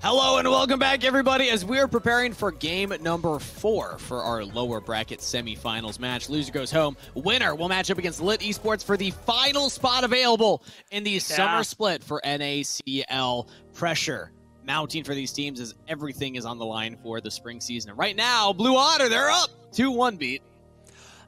Hello and welcome back, everybody, as we're preparing for game number four for our lower bracket semifinals match. Loser goes home. Winner will match up against Lit Esports for the final spot available in the yeah. summer split for NACL. Pressure mounting for these teams as everything is on the line for the spring season. And right now, Blue Otter, they're up 2 1 beat.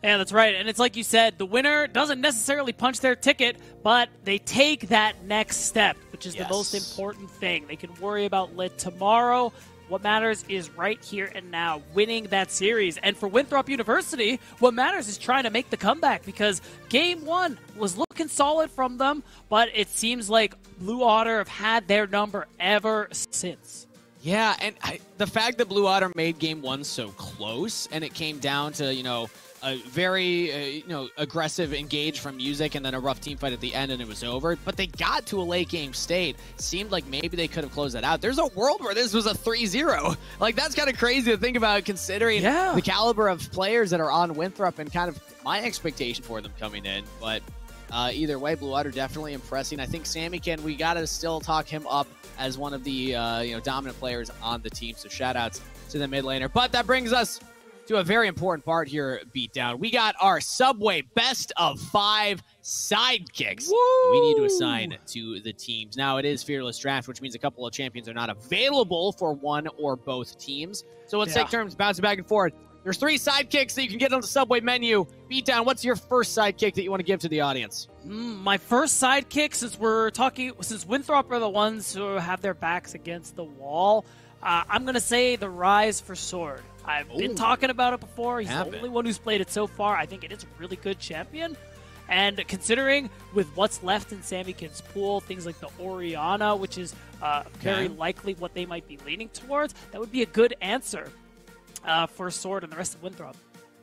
Yeah, that's right. And it's like you said, the winner doesn't necessarily punch their ticket, but they take that next step, which is yes. the most important thing. They can worry about Lit tomorrow. What matters is right here and now, winning that series. And for Winthrop University, what matters is trying to make the comeback because game one was looking solid from them, but it seems like Blue Otter have had their number ever since. Yeah, and I, the fact that Blue Otter made game one so close and it came down to, you know, a very uh, you know aggressive engage from music and then a rough team fight at the end and it was over. But they got to a late game state. Seemed like maybe they could have closed that out. There's a world where this was a 3-0 like that's kind of crazy to think about considering yeah. the caliber of players that are on winthrop and kind of my expectation for them coming in. But uh, either way Blue Otter definitely impressing. I think Sammykin we gotta still talk him up as one of the uh, you know dominant players on the team. So shout outs to the mid laner. But that brings us to a very important part here, Beatdown. We got our Subway best of five sidekicks we need to assign to the teams. Now, it is Fearless Draft, which means a couple of champions are not available for one or both teams. So let's yeah. take turns bouncing back and forth. There's three sidekicks that you can get on the Subway menu. Beatdown, what's your first sidekick that you want to give to the audience? Mm, my first sidekick, since we're talking, since Winthrop are the ones who have their backs against the wall, uh, I'm going to say the Ryze for Sword. I've Ooh. been talking about it before. He's Have the only one who's played it so far. I think it is a really good champion. And considering with what's left in Sammykin's pool, things like the Orianna, which is uh, very likely what they might be leaning towards, that would be a good answer uh, for Sword and the rest of Winthrop.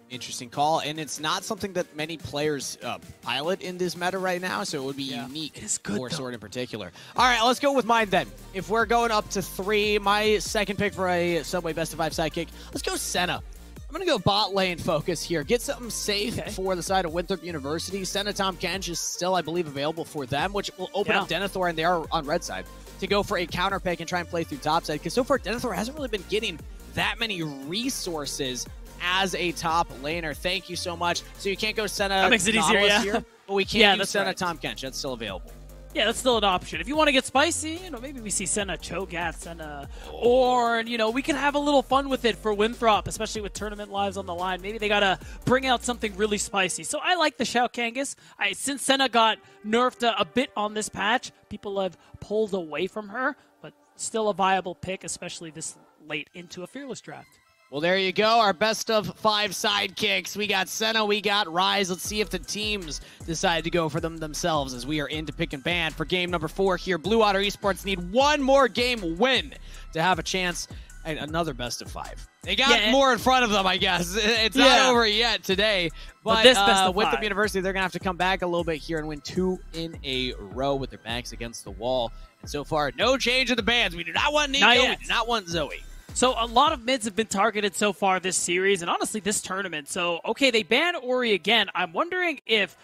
Interesting call, and it's not something that many players uh, pilot in this meta right now, so it would be yeah. unique good, for though. Sword in particular. All right, let's go with mine then. If we're going up to three, my second pick for a Subway Best of Five sidekick, let's go Senna. I'm going to go bot lane focus here. Get something safe okay. for the side of Winthrop University. Senna Tahm Kench is still, I believe, available for them, which will open yeah. up Denethor, and they are on red side, to go for a counter pick and try and play through top side. Because so far, Denethor hasn't really been getting that many resources as a top laner. Thank you so much. So you can't go Senna that makes it easier, yeah. here, but we can yeah, do Senna right. Tahm Kench. That's still available. Yeah, that's still an option. If you want to get spicy, you know, maybe we see Senna Cho'Gath, Senna Ornn, you know, we can have a little fun with it for Winthrop, especially with tournament lives on the line. Maybe they got to bring out something really spicy. So I like the Cho Kangas. I, since Senna got nerfed a, a bit on this patch, people have pulled away from her, but still a viable pick, especially this late into a Fearless draft. Well, there you go. Our best of five sidekicks. We got Senna, we got Ryze. Let's see if the teams decide to go for them themselves as we are into pick and ban for game number four here. Blue Otter Esports need one more game win to have a chance at another best of five. They got yeah, more in front of them, I guess. It's yeah. not over yet today. But, but this uh, with the University, they're going to have to come back a little bit here and win two in a row with their backs against the wall. And so far, no change in the bans. We do not want Neeko. Not we do not want Zoe. So a lot of mids have been targeted so far this series, and honestly, this tournament. So okay, they ban Ori again. I'm wondering if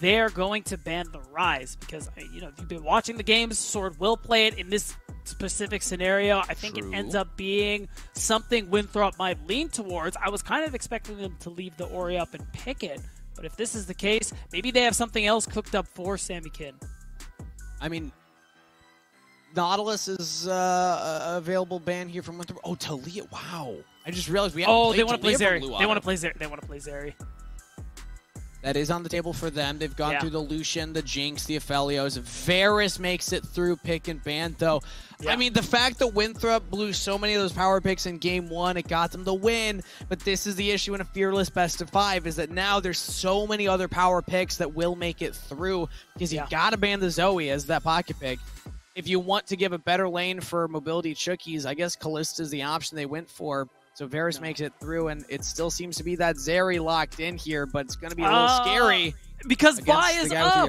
they're going to ban the Ryze because you know if you've been watching the games, Sword will play it in this specific scenario. I think True. it ends up being something Winthrop might lean towards. I was kind of expecting them to leave the Ori up and pick it, but if this is the case, maybe they have something else cooked up for Sammykin. I mean, Nautilus is uh, available ban here from Winter. Oh, Taliyah. Wow. I just realized we have Oh, they want to play Zeri. They want to play Zeri. They want to play Zeri. That is on the table for them. They've gone yeah. through the Lucian, the Jinx, the Aphelios. Varus makes it through pick and ban, though. Yeah. I mean, the fact that Winthrop blew so many of those power picks in game one, it got them the win. But this is the issue in a fearless best of five is that now there's so many other power picks that will make it through because yeah. you got to ban the Zoe as that pocket pick if you want to give a better lane for mobility Chookies, I guess Kalista is the option they went for. So Varus no. makes it through, and it still seems to be that Zeri locked in here, but it's going to be a little uh, scary. Because Vi is up.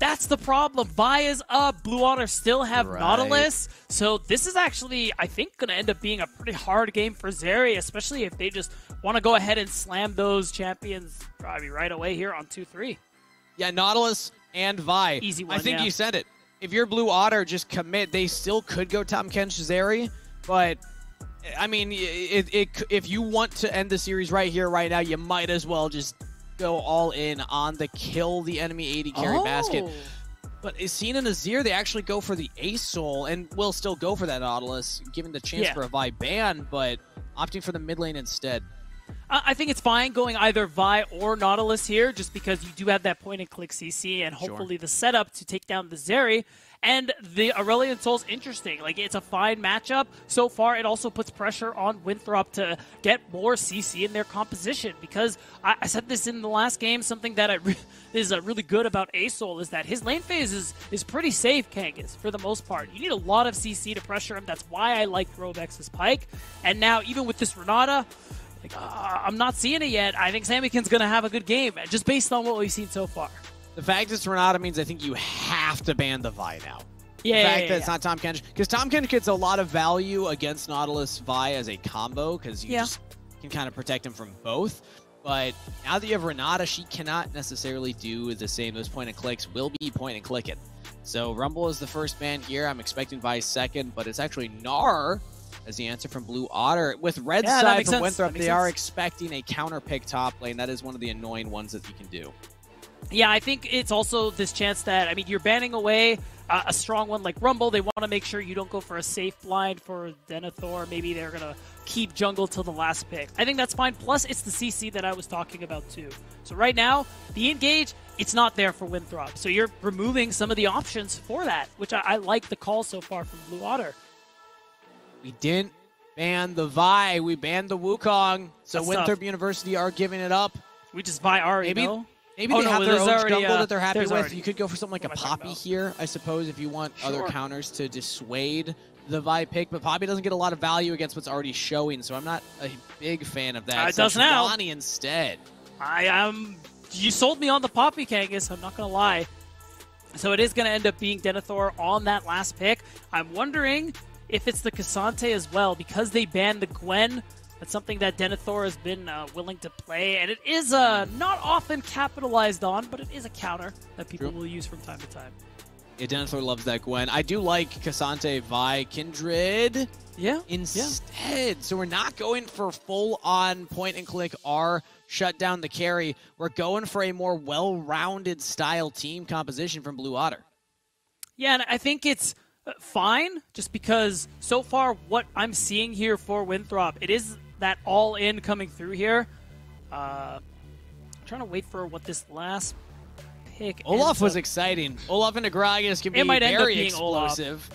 That's the problem. Vi is up. Blue Otter still have right. Nautilus. So this is actually, I think, going to end up being a pretty hard game for Zeri, especially if they just want to go ahead and slam those champions probably right away here on 2-3. Yeah, Nautilus and Vi. Easy one, I think yeah. you said it if you're Blue Otter, just commit. They still could go Tahm Kench Zeri, but I mean, it, it, if you want to end the series right here, right now, you might as well just go all in on the kill the enemy AD carry oh. basket. But Esina and Azir, they actually go for the Asol and will still go for that Nautilus, given the chance yeah. for a Vi ban, but opting for the mid lane instead. I think it's fine going either Vi or Nautilus here, just because you do have that point and click CC and hopefully sure. the setup to take down the Zeri. And the Aurelion Sol's interesting. Like, it's a fine matchup. So far, it also puts pressure on Winthrop to get more CC in their composition. Because I, I said this in the last game, something that I is uh, really good about Asol is that his lane phase is, is pretty safe, Kangas, for the most part. You need a lot of CC to pressure him. That's why I like Rovex's Pyke. And now, even with this Renata, like, uh, I'm not seeing it yet. I think Sammykin's going to have a good game, just based on what we've seen so far. The fact it's Renata means I think you have to ban the Vi now. Yeah, the fact yeah, that it's not Tahm Kench. Because Tahm Kench gets a lot of value against Nautilus Vi as a combo, because you yeah. just can kind of protect him from both. But now that you have Renata, she cannot necessarily do the same. Those point and clicks will be point and clicking. So Rumble is the first ban here. I'm expecting Vi second, but it's actually Gnar as the answer from Blue Otter. With Red yeah, side from sense. Winthrop, they sense. are expecting a counter pick top lane. That is one of the annoying ones that you can do. Yeah, I think it's also this chance that, I mean, you're banning away uh, a strong one like Rumble. They want to make sure you don't go for a safe blind for Denethor. Maybe they're going to keep jungle till the last pick. I think that's fine. Plus, it's the CC that I was talking about too. So right now, the engage, it's not there for Winthrop. So you're removing some of the options for that, which I, I like the call so far from Blue Otter. We didn't ban the Vi. We banned the Wukong. So That's Winthrop tough. University are giving it up. We just buy Ari, Maybe no? Maybe Oh, they no, have their own already, jungle uh, that they're happy with. already- you could go for something like a what I talking Poppy here, I suppose, if you want other counters to dissuade the Vi pick. But Poppy doesn't get a lot of value against what's already showing, so I'm not a big fan of that. Uh, it So does now. Instead. I am. You sold me on the Poppy Kangas. I'm not gonna lie. So it is gonna end up being Denethor on that last pick. I'm wondering if it's the K'Sante as well because they banned the Gwen. That's something that Denethor has been uh, willing to play, and it is uh, not often capitalized on, but it is a counter that people True. will use from time to time. Yeah, Denethor loves that Gwen. I do like K'Sante, Vi, Kindred Yeah. instead. So we're not going for full on point and click R, shut down the carry. We're going for a more well rounded style team composition from Blue Otter. Yeah, and I think it's fine just because so far what I'm seeing here for Winthrop, it is that all in coming through here. Uh, I'm trying to wait for what this last pick. Olaf was up- exciting. Olaf and Agragas can be It might end up very being Olaf. explosive.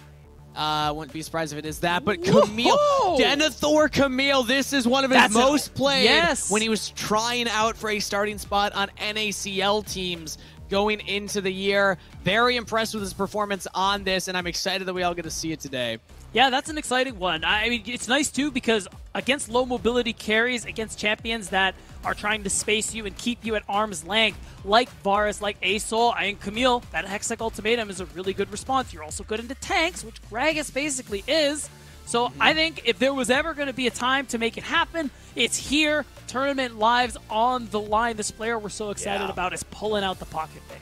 Uh, wouldn't be surprised if it is that. But Camille, Whoa! Denethor Camille, this is one of his That's most played yes. when he was trying out for a starting spot on NACL teams going into the year. Very impressed with his performance on this, and I'm excited that we all get to see it today. Yeah, that's an exciting one. I mean, it's nice too because against low mobility carries, against champions that are trying to space you and keep you at arm's length, like Varus, like Asol, and Camille, that Hextech Ultimatum is a really good response. You're also good into tanks, which Gragas basically is. So I think if there was ever going to be a time to make it happen, it's here. Tournament lives on the line. This player we're so excited Yeah. about is pulling out the pocket pick.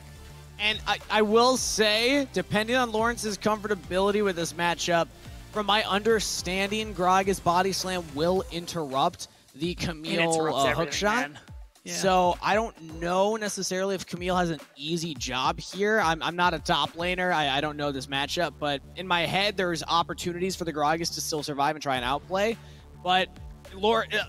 And I, I will say, depending on Lawrence's comfortability with this matchup, from my understanding, Gragas body slam will interrupt the Camille uh, hook shot. man. So I don't know necessarily if Camille has an easy job here. I'm, I'm not a top laner. I, I don't know this matchup, but in my head, there's opportunities for the Gragas to still survive and try and outplay. But Lord, uh,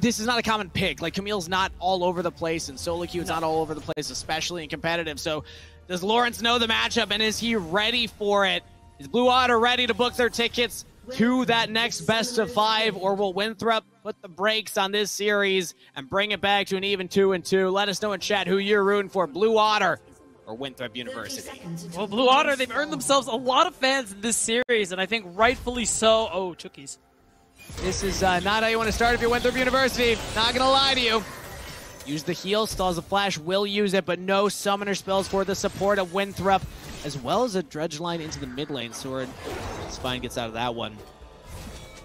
this is not a common pick. Like Camille's not all over the place, and solo queue it's not all over the place, especially in competitive. So does Lawrence know the matchup, and is he ready for it? Is Blue Otter ready to book their tickets to that next best of five, or will Winthrop put the brakes on this series and bring it back to an even two and two? Let us know in chat who you're rooting for, Blue Otter or Winthrop University. Well, Blue Otter, they've earned themselves a lot of fans in this series, and I think rightfully so. Oh, Chookies. This is uh, not how you want to start if you're Winthrop University. Not gonna lie to you. Use the heal, still has a flash, will use it, but no summoner spells for the support of Winthrop, as well as a dredge line into the mid lane. Sword, Spine gets out of that one.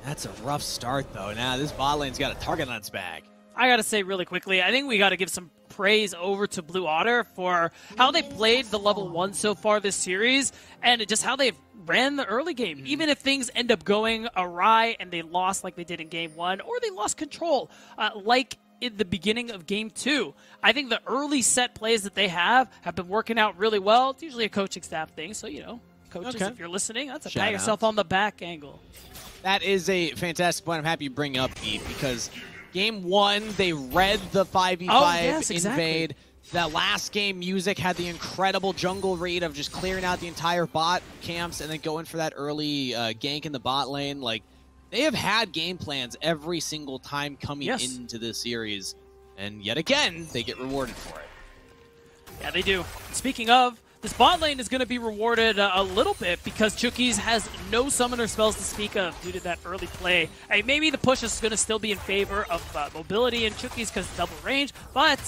That's a rough start, though. Now, this bot lane's got a target on its back. I gotta say really quickly, I think we gotta give some praise over to Blue Otter for how they played the level one so far this series and just how they've ran the early game. Mm-hmm. Even if things end up going awry and they lost like they did in game one, or they lost control, uh, like in the beginning of game two. I think the early set plays that they have have been working out really well. It's usually a coaching staff thing, so you know, coaches, okay. if you're listening, that's a Shout pat yourself on the back angle. That is a fantastic point. I'm happy you bring up Eve because game one they read the 5v5 oh, yes, exactly. invade. That last game, Music had the incredible jungle read of just clearing out the entire bot camps and then going for that early uh, gank in the bot lane. Like, they have had game plans every single time coming yes. into this series. And yet again, they get rewarded for it. Yeah, they do. Speaking of, this bot lane is going to be rewarded uh, a little bit because Chookies has no summoner spells to speak of due to that early play. Hey, maybe the push is going to still be in favor of uh, mobility and Chookies because double range, but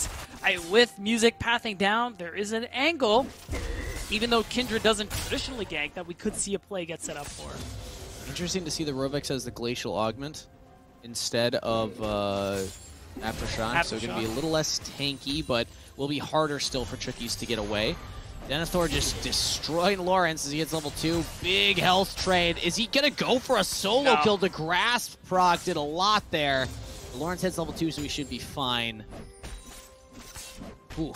I, with music pathing down, there is an angle, even though Kindred doesn't traditionally gank, that we could see a play get set up for. Interesting to see the Rovex as the Glacial Augment instead of uh, Aftershock, Aftershock. so going to be a little less tanky, but will be harder still for Trickies to get away. Denethor just destroying Lawrence as he gets level 2. Big health trade. Is he going to go for a solo no. kill to grasp? Proc did a lot there. Lawrence hits level 2, so he should be fine. Ooh.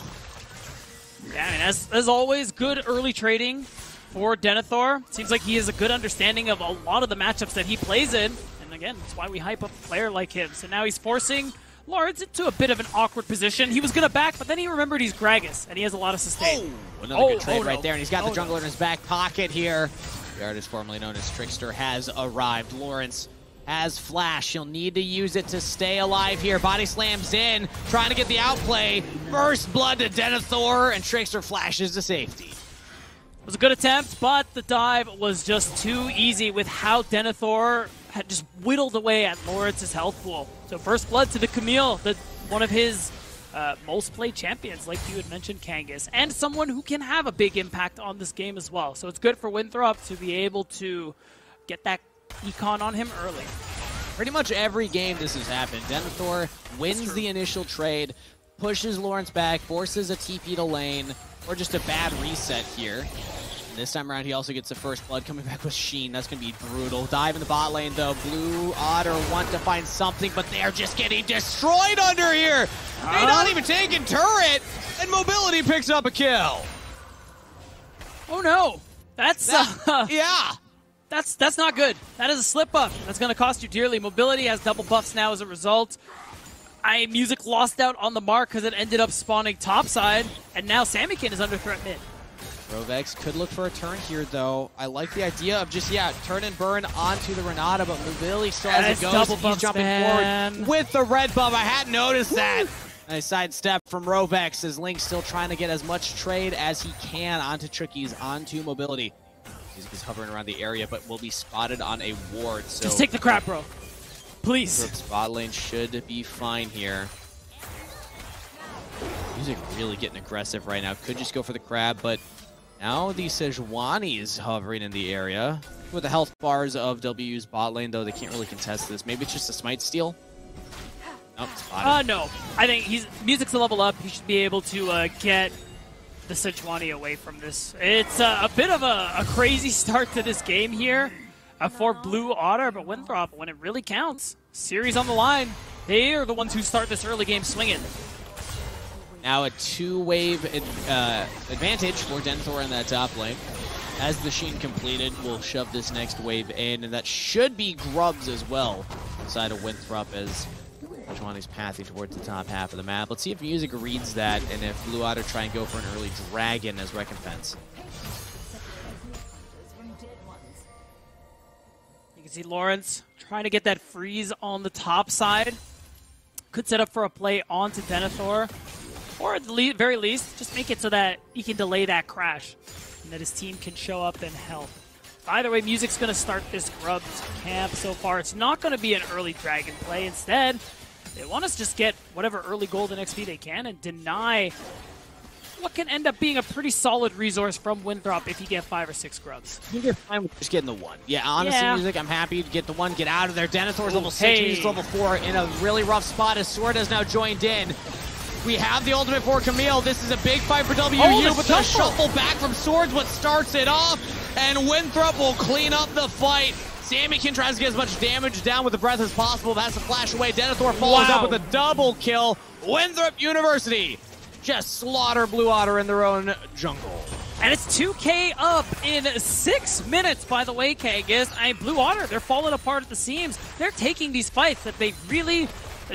Yeah, I mean, as, as always, good early trading for Denethor. Seems like he has a good understanding of a lot of the matchups that he plays in. And again, that's why we hype up a player like him. So now he's forcing Lawrence into a bit of an awkward position. He was going to back, but then he remembered he's Gragas, and he has a lot of sustain. Oh, another oh, good trade oh, right no. there, and he's got oh, the jungler no. in his back pocket here. The artist formerly known as Trickster has arrived. Lawrence has Flash. He'll need to use it to stay alive here. Body slams in, trying to get the outplay. First blood to Denethor, and Trickster flashes to safety. It was a good attempt, but the dive was just too easy with how Denethor had just whittled away at Lawrence's health pool. So first blood to the Camille, the, one of his uh, most played champions, like you had mentioned, Kangas, and someone who can have a big impact on this game as well. So it's good for Winthrop to be able to get that econ on him early. Pretty much every game this has happened. Denethor wins the initial trade, pushes Lawrence back, forces a TP to lane, or just a bad reset here. This time around, he also gets the first blood coming back with Sheen. That's going to be brutal. Dive in the bot lane, though. Blue Otter want to find something, but they're just getting destroyed under here. They're not even taking turret, and Mobility picks up a kill. Oh, no. That's, that, uh, yeah. That's that's not good. That is a slip up. That's going to cost you dearly. Mobility has double buffs now as a result. I Music lost out on the mark because it ended up spawning topside, and now Sammykin is under threat mid. Rovex could look for a turn here, though. I like the idea of just, yeah, turn and burn onto the Renata, but Mobility still as it goes. He's jumping forward with the red buff. I hadn't noticed that. Nice sidestep from Rovex as Link still trying to get as much trade as he can onto Tricky's, onto Mobility. He's hovering around the area, but will be spotted on a ward. So Just take the crap, bro. Please. Bot lane should be fine here. Music really getting aggressive right now. Could just go for the crab, but now the Sejuani is hovering in the area. With the health bars of W's bot lane, though, they can't really contest this. Maybe it's just a smite steal? Nope, uh, no. I think he's music's a level up. He should be able to uh, get the Sejuani away from this. It's uh, a bit of a, a, crazy start to this game here uh, for Blue Otter, but Winthrop, when it really counts, series on the line, they are the ones who start this early game swinging. Now a two-wave uh, advantage for Denethor in that top lane. As the Sheen completed, we'll shove this next wave in, and that should be Grubs as well side of Winthrop as Sejuani's pathing towards the top half of the map. Let's see if Music reads that, and if Blue Otter try and go for an early Dragon as recompense. Can see Lawrence trying to get that freeze on the top side. Could set up for a play onto Denethor. Or at the very least, just make it so that he can delay that crash and that his team can show up and help. Either way, Music's going to start this Grubs camp so far. It's not going to be an early Dragon play. Instead, they want us to just get whatever early golden XP they can and deny what can end up being a pretty solid resource from Winthrop if you get five or six grubs. I think you're fine with just getting the one. Yeah, honestly, yeah. music, I'm happy to get the one, get out of there. Denethor's level six, hey. he's level four in a really rough spot as Sword has now joined in. We have the ultimate for Camille. This is a big fight for WU, oh, but the shuffle back from Swords what starts it off, and Winthrop will clean up the fight. Sammykin tries to get as much damage down with the breath as possible, That's to flash away. Denethor follows wow. up with a double kill. Winthrop University just slaughter Blue Otter in their own jungle. And it's 2K up in six minutes, by the way, Kangas. I Blue Otter, they're falling apart at the seams. They're taking these fights that they really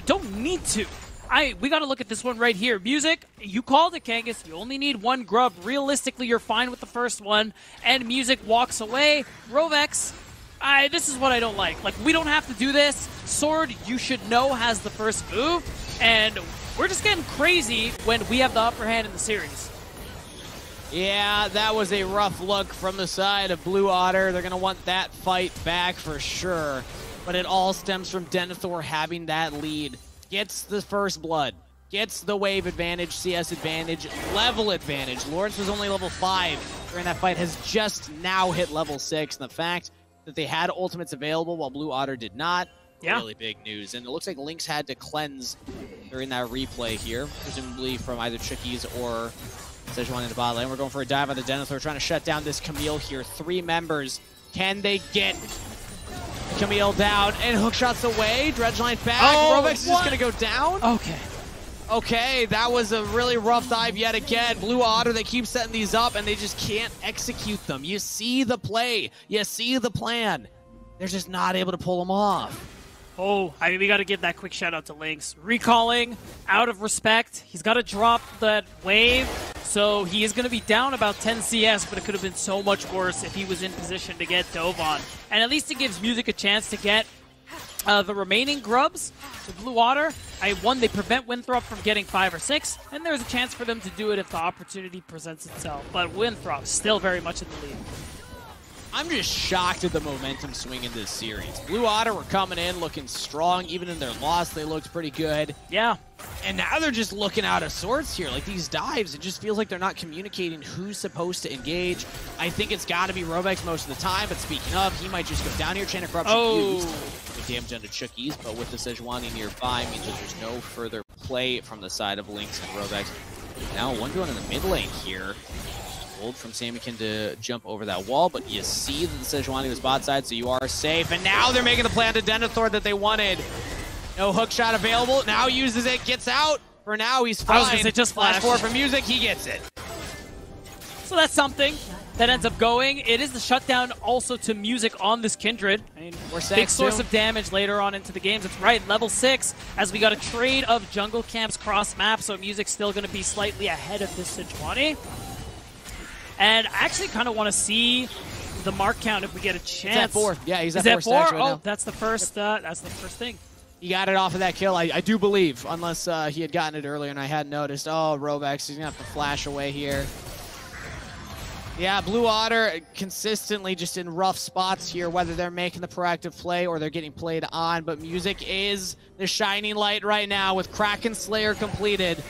don't need to. I we got to look at this one right here. Music, you called it, Kangas. You only need one grub. Realistically, you're fine with the first one. And Music walks away. Rovex, I, this is what I don't like. Like, we don't have to do this. Sword, you should know, has the first move. And we're just getting crazy when we have the upper hand in the series. Yeah, that was a rough look from the side of Blue Otter. They're going to want that fight back for sure. But it all stems from Denethor having that lead. Gets the first blood. Gets the wave advantage, CS advantage, level advantage. Lawrence was only level 5 during that fight, has just now hit level 6. And the fact that they had ultimates available while Blue Otter did not, yeah. really big news. And it looks like Lynx had to cleanse during that replay here, presumably from either Chickies or Sejuani in the bot lane. We're going for a dive on the Denethor, trying to shut down this Camille here. Three members. Can they get Camille down? And hookshots away. Dredgeline back. Oh, Rovex is just going to go down. Okay. Okay, that was a really rough dive yet again. Blue Otter, they keep setting these up, and they just can't execute them. You see the play. You see the plan. They're just not able to pull them off. Oh, I mean, we got to give that quick shout out to Lynx. Recalling, out of respect, he's got to drop that wave, so he is going to be down about 10 CS, but it could have been so much worse if he was in position to get dove on. And at least it gives Music a chance to get uh, the remaining grubs, the Blue Otter. I one, they prevent Winthrop from getting five or six, and there's a chance for them to do it if the opportunity presents itself. But Winthrop still very much in the lead. I'm just shocked at the momentum swing in this series. Blue Otter were coming in looking strong. Even in their loss, they looked pretty good. Yeah. And now they're just looking out of sorts here. Like these dives, it just feels like they're not communicating who's supposed to engage. I think it's got to be Rovex most of the time, but speaking of, he might just go down here. Chain of Corruption oh. used. damage onto Chookies, but with the Sejuani nearby means that there's no further play from the side of Lynx and Rovex. Now one going in the mid lane here from Sammykin to jump over that wall, but you see that the Sejuani was bot side, so you are safe. And now they're making the plan to Denethor that they wanted. No hook shot available. Now uses it, gets out. For now, he's fine. I was gonna say, just flash. flash for music, he gets it. So that's something that ends up going. It is the shutdown also to music on this Kindred. I mean, big source of damage later on into the games. It's right, level 6, as we got a trade of jungle camps cross map, so music's still going to be slightly ahead of this Sejuani. And I actually kind of want to see the mark count if we get a chance. He's at four. Yeah, he's at Is four. That four? Right oh, that's the first. Uh, that's the first thing. He got it off of that kill, I, I do believe, unless uh, he had gotten it earlier and I hadn't noticed. Oh, Rovex, he's gonna have to flash away here. Yeah, Blue Otter consistently just in rough spots here, whether they're making the proactive play or they're getting played on. But Music is the shining light right now with Kraken Slayer completed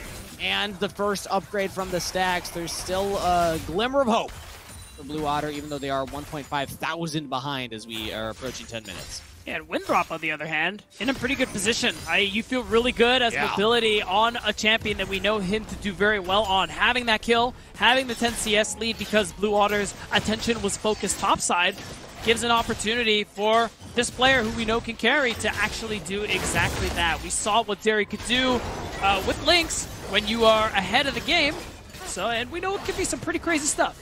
and the first upgrade from the stacks. There's still a glimmer of hope for Blue Otter, even though they are 1.5 thousand behind as we are approaching 10 minutes. Yeah, and Winthrop, on the other hand, in a pretty good position. I, you feel really good as yeah. mobility on a champion that we know him to do very well on. Having that kill, having the 10 CS lead because Blue Otter's attention was focused topside, gives an opportunity for this player who we know can carry to actually do exactly that. We saw what Derry could do uh, with Lynx when you are ahead of the game. So, and we know it can be some pretty crazy stuff.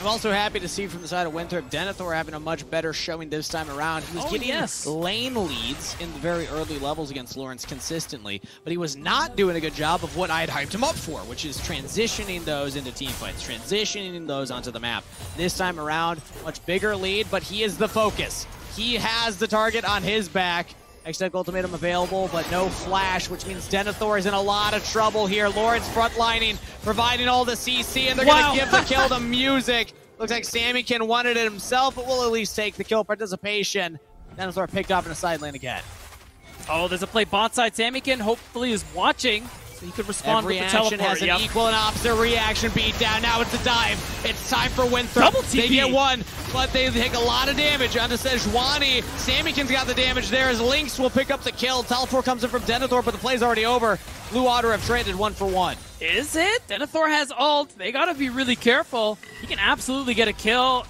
I'm also happy to see from the side of Winthrop, Denethor having a much better showing this time around. He was oh, getting yes. lane leads in the very early levels against Lawrence consistently, but he was not doing a good job of what I had hyped him up for, which is transitioning those into team fights, transitioning those onto the map. This time around, much bigger lead, but he is the focus. He has the target on his back, Hextech Ultimatum available, but no flash, which means Denethor is in a lot of trouble here. Lawrence frontlining, providing all the CC, and they're wow. going to give the kill to Music. Looks like Sammykin wanted it himself, but will at least take the kill participation. Denethor picked off in a side lane again. Oh, there's a play bot side. Sammykin hopefully is watching. So you could respond Every with the action teleport. has an yep. equal and opposite reaction beat down. Now it's a dive. It's time for Winthrop. Double They TP. get one, but they take a lot of damage onto Sejuani. Sammykin's got the damage there as Lynx will pick up the kill. Teleport comes in from Denethor, but the play's already over. Blue Otter have traded one for one. Is it? Denethor has ult. They gotta be really careful. He can absolutely get a kill.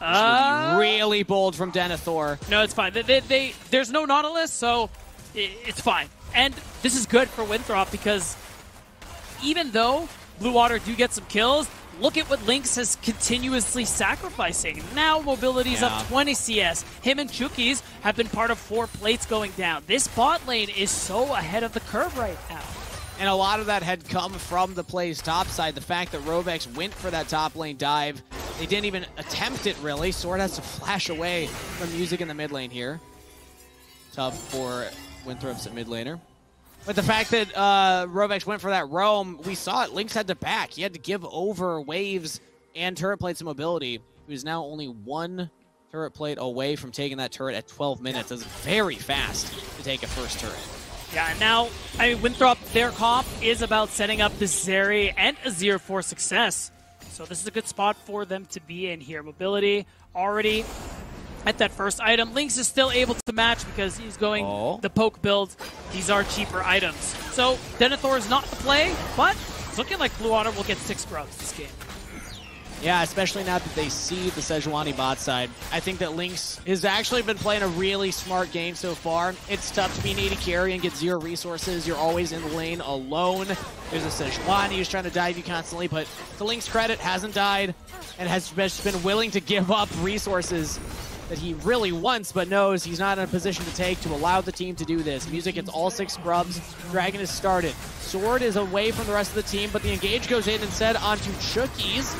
Uh, really bold from Denethor. no, it's fine. They, they, they- there's no Nautilus, so i it's fine. And this is good for Winthrop because even though Blue Otter do get some kills, look at what Lynx is continuously sacrificing. Now mobility's Yeah. up 20 CS. Him and Chookies have been part of four plates going down. This bot lane is so ahead of the curve right now. And a lot of that had come from the play's top side. The fact that Rovex went for that top lane dive. They didn't even attempt it, really. Sword has to flash away from music in the mid lane here. Tough for Winthrop's mid laner. But the fact that uh, Rovex went for that roam, we saw it. Lynx had to back. He had to give over waves and turret plates and mobility. He was now only one turret plate away from taking that turret at 12 minutes. That's very fast to take a first turret. Yeah, and now, I mean, Winthrop, their comp is about setting up this Zeri and Azir for success. So this is a good spot for them to be in here. Mobility already at that first item. Lynx is still able to match because he's going Oh. the poke build. These are cheaper items. So Denethor is not the play, but it's looking like Blue Otter will get six grubs this game. Yeah, especially now that they see the Sejuani bot side. I think that Lynx has actually been playing a really smart game so far. It's tough to be an AD carry and get zero resources. You're always in the lane alone. There's a Sejuani who's trying to dive you constantly, but to Lynx credit, hasn't died and has just been willing to give up resources that he really wants, but knows he's not in a position to take to allow the team to do this. Music gets all six grubs. Dragon is started. Sword is away from the rest of the team, but the engage goes in instead onto Chookies.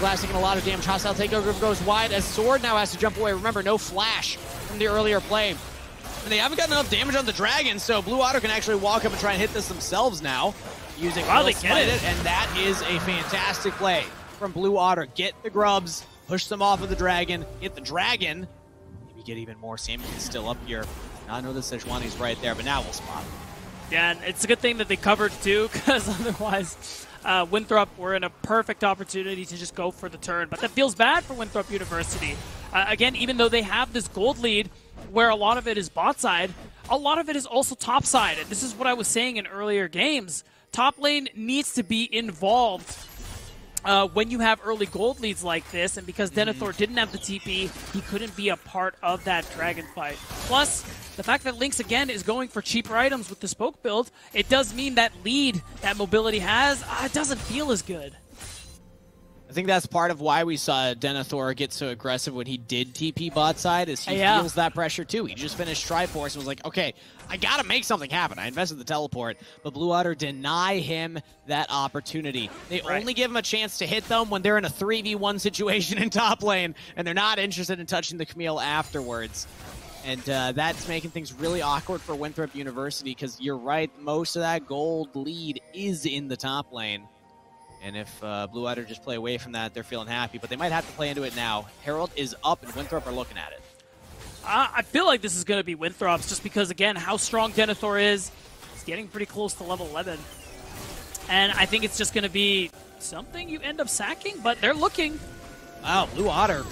Glass taking a lot of damage. Hostile takeover goes wide as Sword now has to jump away. Remember, no flash from the earlier play. And they haven't gotten enough damage on the Dragon, so Blue Otter can actually walk up and try and hit this themselves now. Using Wow, they get Smite it. and that is a fantastic play from Blue Otter. Get the grubs, push them off of the Dragon, hit the Dragon, maybe get even more. Samuel's still up here. I know that Sejuani's right there, but now we'll spot him. Yeah, and it's a good thing that they covered too, because otherwise, uh, Winthrop were in a perfect opportunity to just go for the turn. But that feels bad for Winthrop University. Uh, again, even though they have this gold lead, where a lot of it is bot side, a lot of it is also top side. And this is what I was saying in earlier games. Top lane needs to be involved uh, when you have early gold leads like this, and because Denethor didn't have the TP, he couldn't be a part of that dragon fight. Plus, the fact that Lynx again is going for cheaper items with the spoke build, it does mean that lead that mobility has, uh, it doesn't feel as good. I think that's part of why we saw Denethor get so aggressive when he did TP bot side, is he Yeah. feels that pressure too. He just finished Triforce and was like, okay, I gotta make something happen. I invested the teleport, but Blue Otter deny him that opportunity. They Right. only give him a chance to hit them when they're in a 3v1 situation in top lane, and they're not interested in touching the Camille afterwards. And uh, that's making things really awkward for Winthrop University because you're right, most of that gold lead is in the top lane. And if uh, Blue Otter just play away from that, they're feeling happy. But they might have to play into it now. Herald is up, and Winthrop are looking at it. I, I feel like this is going to be Winthrop's just because, again, how strong Denethor is. He's getting pretty close to level 11. And I think it's just going to be something you end up sacking, but they're looking. Wow, Blue Otter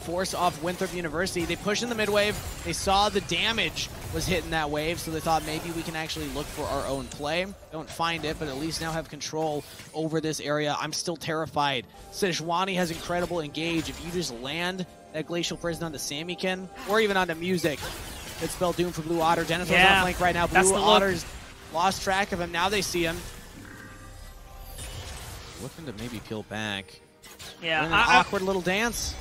force off Winthrop University. They push in the mid wave. They saw the damage was hitting that wave, so they thought maybe we can actually look for our own play. Don't find it, but at least now have control over this area. I'm still terrified. Sejuani has incredible engage. If you just land that Glacial Prison onto Sammykin, or even onto Music, it's spell doom for Blue Otter. Denethor's Yeah, on flank right now. Blue the look. Otter's lost track of him. Now they see him. Looking to maybe peel back. Yeah, In an I- I- awkward little dance.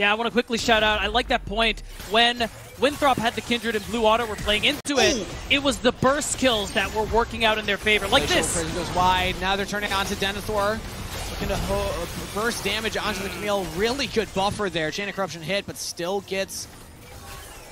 Yeah, I want to quickly shout out. I like that point when Winthrop had the Kindred and Blue Otter were playing into it. Ooh. It was the burst kills that were working out in their favor, like Glacial this. Prison goes wide. Now they're turning onto Denethor. Looking to ho- uh, burst damage onto the Camille. Really good buffer there. Chain of Corruption hit, but still gets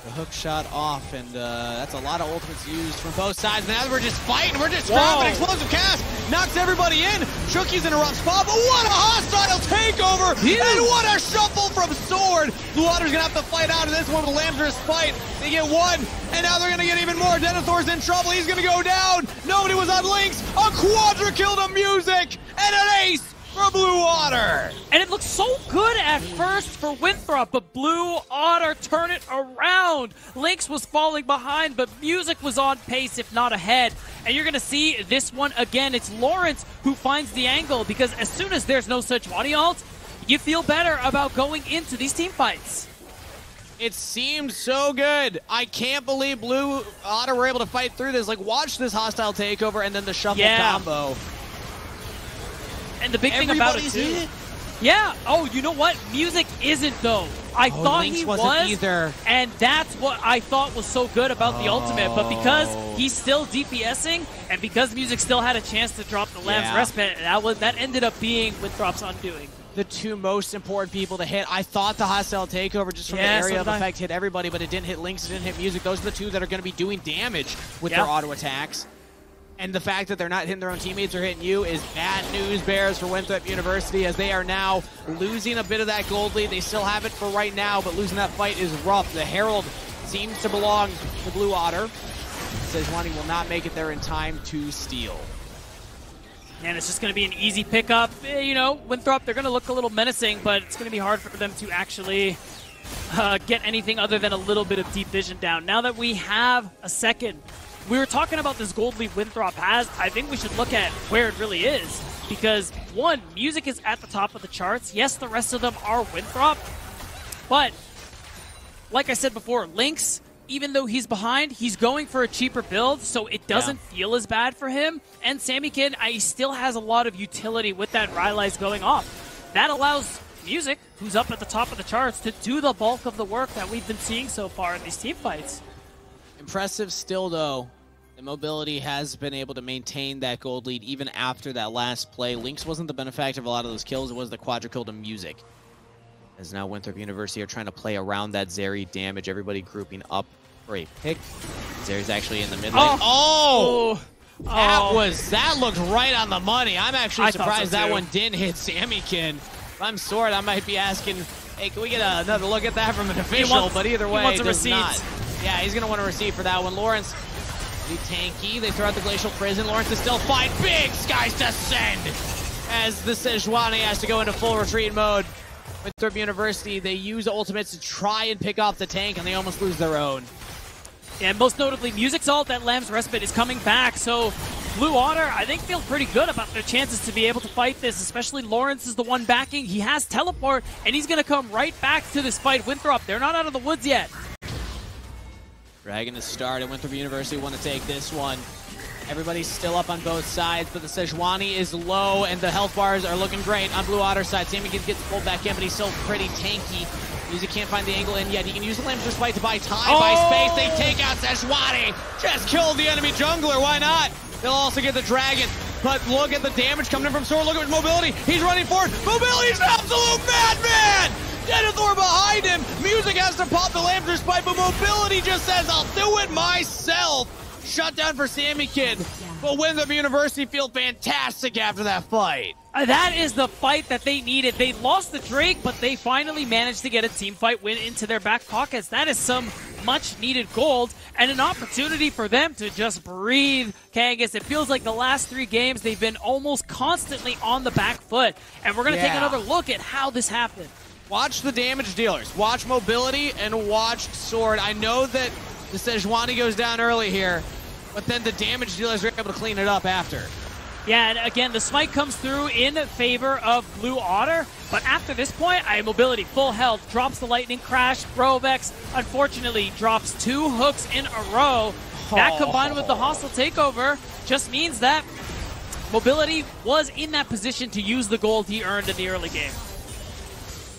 the hook shot off. And uh, that's a lot of ultimates used from both sides. Now we're just fighting. We're just dropping explosive cast. knocks everybody in. Chookies in a rough spot, but what a hostile takeover! And what a shuffle from Sword! Blue Otter's gonna have to fight out of this one with a Lamb's Respite. They get one, and now they're gonna get even more. Denethor's in trouble, he's gonna go down! Nobody was on Lynx. A quadra kill to Music! And an ace for Blue Otter! And it looked so good at first for Winthrop, but Blue Otter turned it around. Lynx was falling behind, but Music was on pace, if not ahead. And you're going to see this one again. It's Lawrence who finds the angle, because as soon as there's no Sejuani ult, you feel better about going into these team fights. It seemed so good. I can't believe Blue Otter were able to fight through this. Like, watch this hostile takeover and then the shuffle Yeah. combo. And the big thing about it, too. Yeah. Oh, you know what? Music isn't though. I Oh, thought Lynx he was, either. and that's what I thought was so good about the ultimate. But because Oh. he's still DPSing, and because Music still had a chance to drop the Lamb's Yeah. respite, that was that ended up being Winthrop's undoing. The two most important people to hit. I thought the hostile takeover just from Yeah, the area of effect hit everybody, but it didn't hit Lynx, it didn't hit Music. Those are the two that are going to be doing damage with Yeah. their auto attacks. And the fact that they're not hitting their own teammates or hitting you is bad news bears for Winthrop University as they are now losing a bit of that gold lead. They still have it for right now, but losing that fight is rough. The Herald seems to belong to Blue Otter. Says Sejuani will not make it there in time to steal. And it's just going to be an easy pickup. Eh, You know, Winthrop, they're going to look a little menacing, but it's going to be hard for them to actually uh, get anything other than a little bit of deep vision down. Now that we have a second, we were talking about this gold lead Winthrop has. I think we should look at where it really is. Because, one, music is at the top of the charts. Yes, the rest of them are Winthrop, but like I said before, Lynx, even though he's behind, he's going for a cheaper build, so it doesn't feel as bad for him. And Sammykin, I still has a lot of utility with that Rylai's going off. That allows Music, who's up at the top of the charts, to do the bulk of the work that we've been seeing so far in these team fights. Impressive still, though. The mobility has been able to maintain that gold lead even after that last play. Lynx wasn't the benefactor of a lot of those kills. It was the quadra kill to music. As now Winthrop University are trying to play around that Zeri damage. Everybody grouping up for a pick. Zeri's actually in the mid lane. Oh! Oh! oh! That Oh. was that looked right on the money. I'm actually I thought so, surprised that one didn't hit Sammykin. If I'm Sword, I might be asking, hey, can we get another look at that from an official? wants- but either way, he wants a receipt. not. Yeah, he's gonna want a receipt for that one. Lawrence, tanky. They throw out the glacial prison. Lawrence is still fine. Big skies descend as the Sejuani has to go into full retreat mode. Winthrop University, they use ultimates to try and pick off the tank, and they almost lose their own. And most notably, Music's ult, that Lamb's Respite, is coming back. So Blue Otter, I think, feel pretty good about their chances to be able to fight this, especially Lawrence is the one backing. He has teleport, and he's going to come right back to this fight. Winthrop, they're not out of the woods yet. Dragon is started. Winthrop University want to take this one. Everybody's still up on both sides, but the Sejuani is low, and the health bars are looking great on Blue Otter side. Sammykin gets pulled back in, but he's still pretty tanky. Music can't find the angle in yet. He can use the Lamb's Respite to buy time, buy Oh! space. They take out Sejuani. Just killed the enemy jungler. Why not? They'll also get the Dragon. But look at the damage coming in from Sword. Look at his mobility. He's running forward. Mobility's an absolute madman! Denethor behind him. Music has to pop the Lamb's Respite, but Mobility just says, I'll do it myself. Shut down for Sammykin. But Winthrop University feel fantastic after that fight. Uh, That is the fight that they needed. They lost the Drake, but they finally managed to get a team fight win into their back pockets. That is some much needed gold and an opportunity for them to just breathe. Kangas, it feels like the last three games they've been almost constantly on the back foot. And we're going to take another look at how this happened. Watch the damage dealers. Watch mobility and watch sword. I know that the Sejuani goes down early here, but then the damage dealers are able to clean it up after. Yeah, and again, the smite comes through in favor of Blue Otter, but after this point, I mobility, full health, drops the lightning crash. Rovex, unfortunately, drops two hooks in a row. That combined with the hostile takeover just means that mobility was in that position to use the gold he earned in the early game.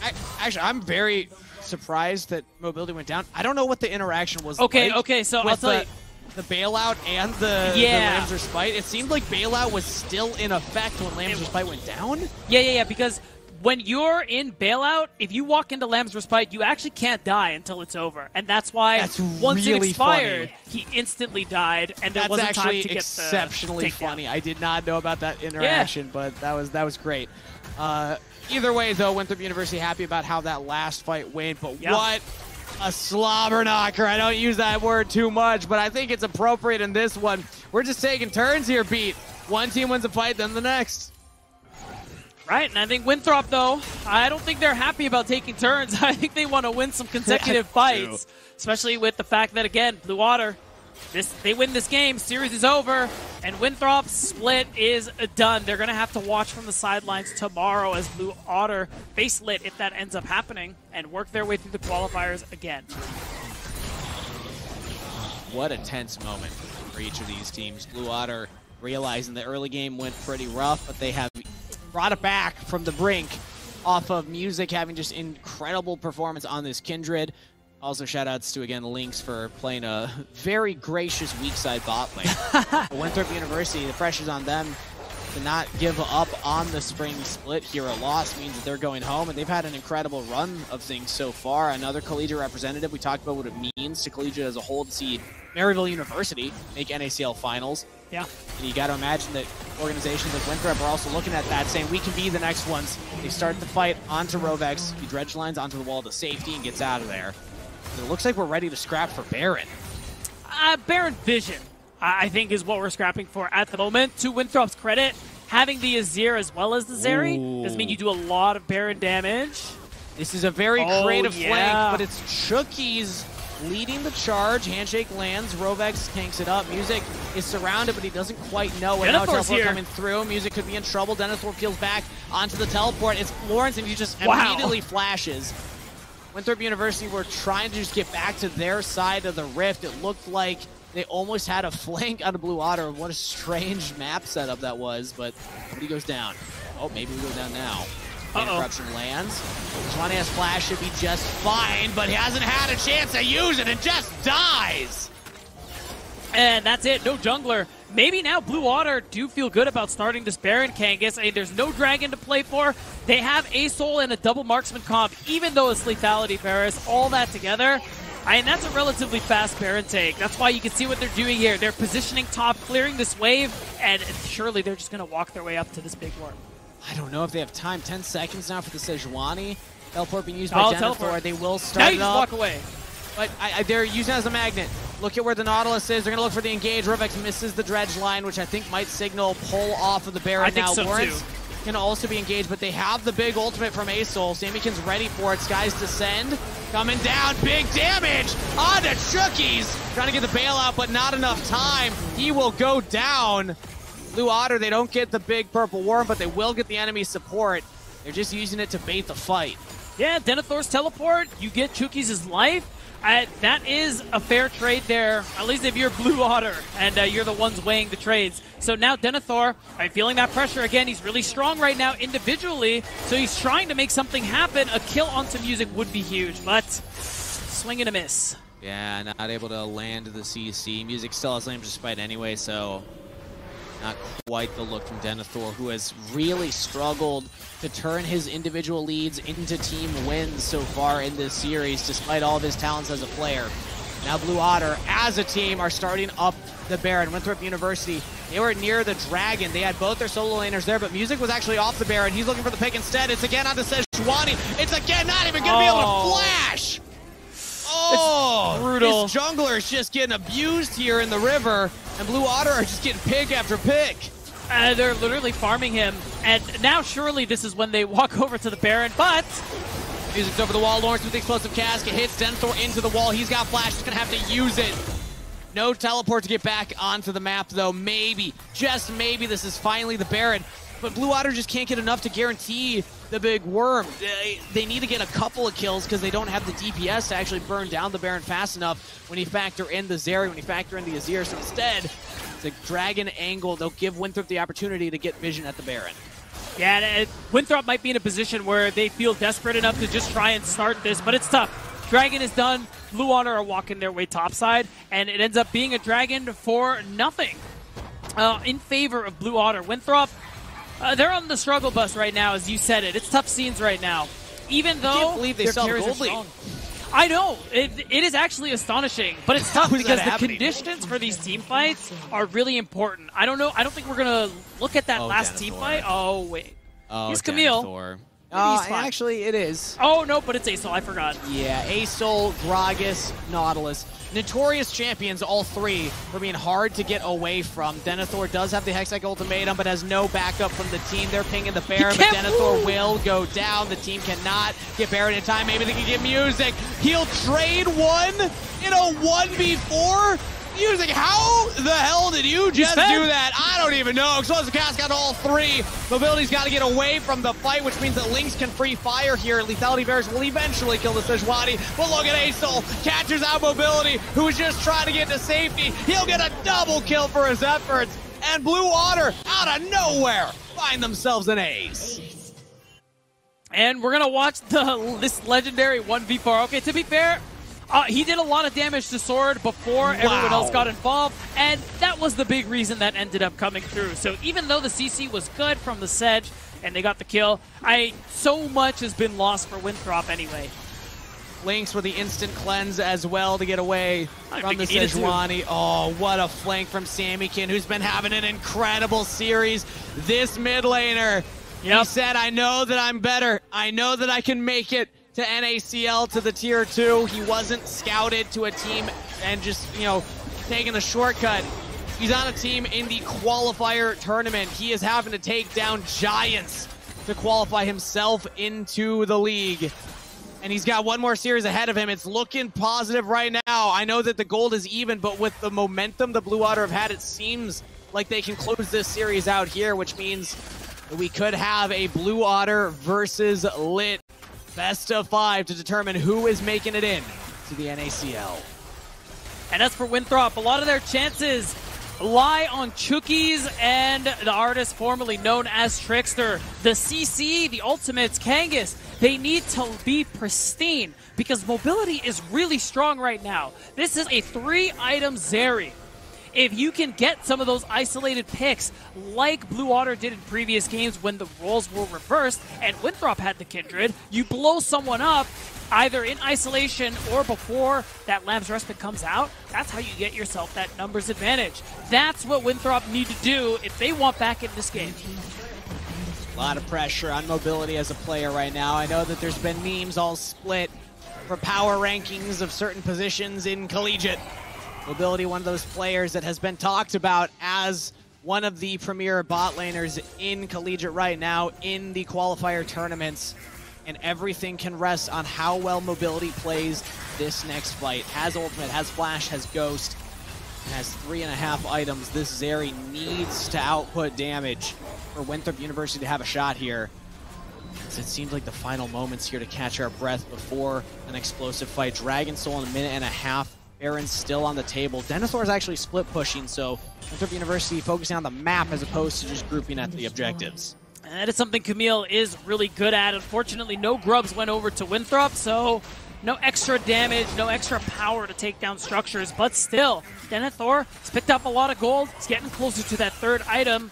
I, actually, I'm very surprised that mobility went down. I don't know what the interaction was. Okay, like okay, so I'll tell the, you. The bailout and the, Yeah. the Lamb's Respite. It seemed like bailout was still in effect when Lamb's Respite went down. Yeah, yeah, yeah, because when you're in bailout, if you walk into Lamb's Respite, you actually can't die until it's over, and that's why that's once really it expired, funny. he instantly died, and there that's wasn't actually time to get exceptionally funny. I did not know about that interaction, yeah. but that was that was great. Uh, either way, though, Winthrop University happy about how that last fight went, but yep. what a slobber knocker. I don't use that word too much, but I think it's appropriate in this one. We're just taking turns here, Pete. One team wins a fight, then the next. Right, and I think Winthrop, though, I don't think they're happy about taking turns. I think they want to win some consecutive fights, especially with the fact that, again, Blue Otter, this they win this game, series is over, and Winthrop's split is done. They're going to have to watch from the sidelines tomorrow as Blue Otter face lit if that ends up happening and work their way through the qualifiers again. What a tense moment for each of these teams. Blue Otter realizing the early game went pretty rough, but they have brought it back from the brink off of Music having just incredible performance on this Kindred. Also, shoutouts to, again, Lynx for playing a very gracious weak side bot lane. Winthrop University, the pressure's on them to not give up on the spring split here. A loss means that they're going home, and they've had an incredible run of things so far. Another collegiate representative. We talked about what it means to collegiate as a whole to see Maryville University make NACL finals. Yeah. And you got to imagine that organizations like Winthrop are also looking at that, saying we can be the next ones. They start the fight onto Rovex, he dredge lines onto the wall to safety and gets out of there. It looks like we're ready to scrap for Baron. Uh, Baron Vision, I think, is what we're scrapping for at the moment. To Winthrop's credit, having the Azir as well as the Zeri does mean you do a lot of Baron damage. This is a very oh, creative yeah. flank, but it's Chookies leading the charge. Handshake lands. Rovex tanks it up. Music is surrounded, but he doesn't quite know. And now teleport coming through. Music could be in trouble. Denethor peels back onto the teleport. It's Lawrence, and he just wow. immediately flashes. Winthrop University were trying to just get back to their side of the rift. It looked like they almost had a flank on the Blue Otter. What a strange map setup that was, but nobody goes down. Oh, maybe we go down now. Uh -oh. Interruption lands. Swanee flash should be just fine, but he hasn't had a chance to use it and just dies. And that's it. No jungler. Maybe now Blue Otter do feel good about starting this Baron Kangas. I mean, there's no dragon to play for. They have a soul and a double marksman comp, even though it's lethality Varus. All that together. I mean, that's a relatively fast Baron take. That's why you can see what they're doing here. They're positioning top, clearing this wave, and surely they're just going to walk their way up to this big warp. I don't know if they have time. 10 seconds now for the Sejuani. Teleport being used by oh, Denethor. They will start now you just walk away. But I, I, they're using it as a magnet. Look at where the Nautilus is. They're going to look for the engage. Rovex misses the dredge line, which I think might signal pull off of the Baron I think now. So Lawrence too. can also be engaged, but they have the big ultimate from Asol. Sammykin's ready for it. Skies descend. Coming down. Big damage on the Chookies. Trying to get the bailout, but not enough time. He will go down. Blue Otter, they don't get the big purple worm, but they will get the enemy support. They're just using it to bait the fight. Yeah, Denethor's teleport, you get Chookies' life. Uh, that is a fair trade there, at least if you're Blue Otter and uh, you're the ones weighing the trades. So now Denethor, I'm feeling that pressure again. He's really strong right now individually, so he's trying to make something happen. A kill onto Music would be huge, but swing and a miss. Yeah, not able to land the CC. Music still has Lamb's Respite anyway, so not quite the look from Denethor, who has really struggled to turn his individual leads into team wins so far in this series, despite all of his talents as a player. Now Blue Otter, as a team, are starting up the Baron. Winthrop University, they were near the Dragon. They had both their solo laners there, but Music was actually off the Baron. He's looking for the pick instead. It's again onto Sejuani. It's again not even going to oh. be able to oh. flash. Oh, it's brutal. This jungler is just getting abused here in the river, and Blue Otter are just getting pick after pick. Uh, they're literally farming him, and now surely this is when they walk over to the Baron, but... Music's over the wall, Lawrence with the explosive casket hits Denethor into the wall. He's got flash, he's gonna have to use it. No teleport to get back onto the map, though. Maybe, just maybe, this is finally the Baron. But Blue Otter just can't get enough to guarantee the big worm. They, they need to get a couple of kills because they don't have the DPS to actually burn down the Baron fast enough when you factor in the Zeri, when you factor in the Azir. So instead, it's a Dragon angle. They'll give Winthrop the opportunity to get vision at the Baron. Yeah, Winthrop might be in a position where they feel desperate enough to just try and start this, but it's tough. Dragon is done. Blue Otter are walking their way topside, and it ends up being a Dragon for nothing uh, in favor of Blue Otter. Winthrop Uh, they're on the struggle bus right now, as you said it. It's tough scenes right now. Even though I can't believe they their still have carries gold are lead. strong. I know. It, it is actually astonishing, but it's tough because the happening? conditions for these team fights are really important. I don't know. I don't think we're going to look at that Oh, last team fight. Oh, wait. Oh, He's Camille. Denethor. Maybe Uh, he's actually, it is. Oh, no, but it's Asol. I forgot. Yeah, Asol, Gragas, Nautilus. Notorious champions, all three, for being hard to get away from. Denethor does have the Hextech Ultimatum, but has no backup from the team. They're pinging the Baron, but Denethor move. will go down. The team cannot get Baron in time. Maybe they can get Music. He'll trade one in a 1v4? Music, how the hell did you just do that? I don't even know. Explosive Cask got all three. Mobility's got to get away from the fight, which means that Lynx can free fire here. Lethality Bears will eventually kill the Sejuani. But look at Asol. Catches out Mobility, who was just trying to get to safety. He'll get a double kill for his efforts. And Blue Otter, out of nowhere, find themselves an ace. And we're going to watch the this legendary 1v4. Okay, to be fair, uh, he did a lot of damage to Sword before everyone else got involved, and that was the big reason that ended up coming through. So even though the CC was good from the Sedge, and they got the kill, I so much has been lost for Winthrop anyway. Lynx with the instant cleanse as well to get away from the. Sejuani. Oh, what a flank from Sammykin, who's been having an incredible series. This mid laner, he said, I know that I'm better. I know that I can make it to NACL to the tier two. He wasn't scouted to a team and just, you know, taking the shortcut. He's on a team in the qualifier tournament. He is having to take down giants to qualify himself into the league and he's got one more series ahead of him. It's looking positive right now. I know that the gold is even, but with the momentum the Blue Otter have had, it seems like they can close this series out here, which means we could have a Blue Otter versus Lit best of five to determine who is making it in to the NACL. And as for Winthrop, a lot of their chances lie on Chookies and the artist formerly known as Trickster. The CC, the Ultimates, Kangas, they need to be pristine because mobility is really strong right now. This is a three item Zeri. If you can get some of those isolated picks like Blue Otter did in previous games when the roles were reversed and Winthrop had the Kindred, you blow someone up either in isolation or before that Lamb's Respite comes out, that's how you get yourself that numbers advantage. That's what Winthrop need to do if they want back in this game. A lot of pressure on mobility as a player right now. I know that there's been memes all split for power rankings of certain positions in collegiate. Mobility, one of those players that has been talked about as one of the premier bot laners in collegiate right now in the qualifier tournaments. And everything can rest on how well mobility plays this next fight. Has ultimate, has flash, has ghost, and has three and a half items. This Zeri needs to output damage for Winthrop University to have a shot here. It seems like the final moments here to catch our breath before an explosive fight. Dragon Soul in a minute and a half. Baron's still on the table. Is actually split pushing, so Winthrop University focusing on the map as opposed to just grouping at the objectives. And that is something Camille is really good at. Unfortunately, no grubs went over to Winthrop, so no extra damage, no extra power to take down structures. But still, Denethor has picked up a lot of gold. He's getting closer to that third item.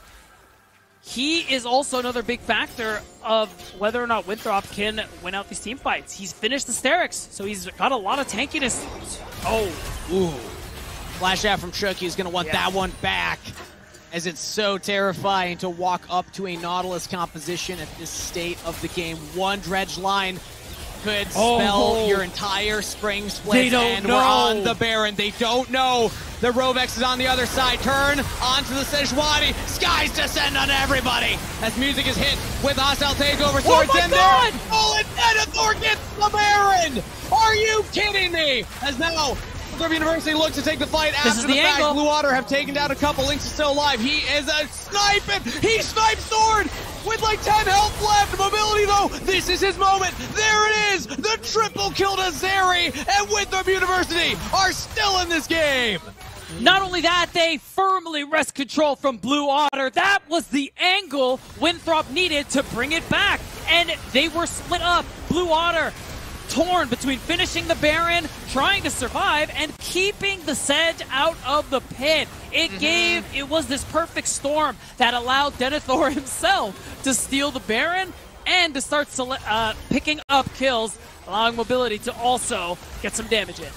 He is also another big factor of whether or not Winthrop can win out these team fights. He's finished the Sterak's, so he's got a lot of tankiness. Oh, Ooh. Flash out from Chucky is going to want Yeah. that one back. As it's so terrifying to walk up to a Nautilus composition at this state of the game. One dredge line could oh. spell Oh. your entire spring split. They don't and know. we're on the Baron. They don't know. The Rovex is on the other side. Turn onto the Sejuani. Skies descend on everybody. As music is hit with hostile takeover. Oh Swords my in God! there. Oh, and Denethor gets the Baron. Are you kidding me? As now Winthrop University looks to take the fight This after is the, the fact angle. Blue Otter have taken down a couple. Lynx is still alive. He is a sniping. He snipes Sword with like 10 health left. Mobility though, this is his moment. There it is. The triple kill to Zeri and Winthrop University are still in this game. Not only that, they firmly wrest control from Blue Otter. That was the angle Winthrop needed to bring it back. And they were split up. Blue Otter torn between finishing the Baron, trying to survive, and keeping the Sedge out of the pit. It mm-hmm. gave, it was this perfect storm that allowed Denethor himself to steal the Baron and to start sele- uh, picking up kills, allowing Mobility to also get some damage in.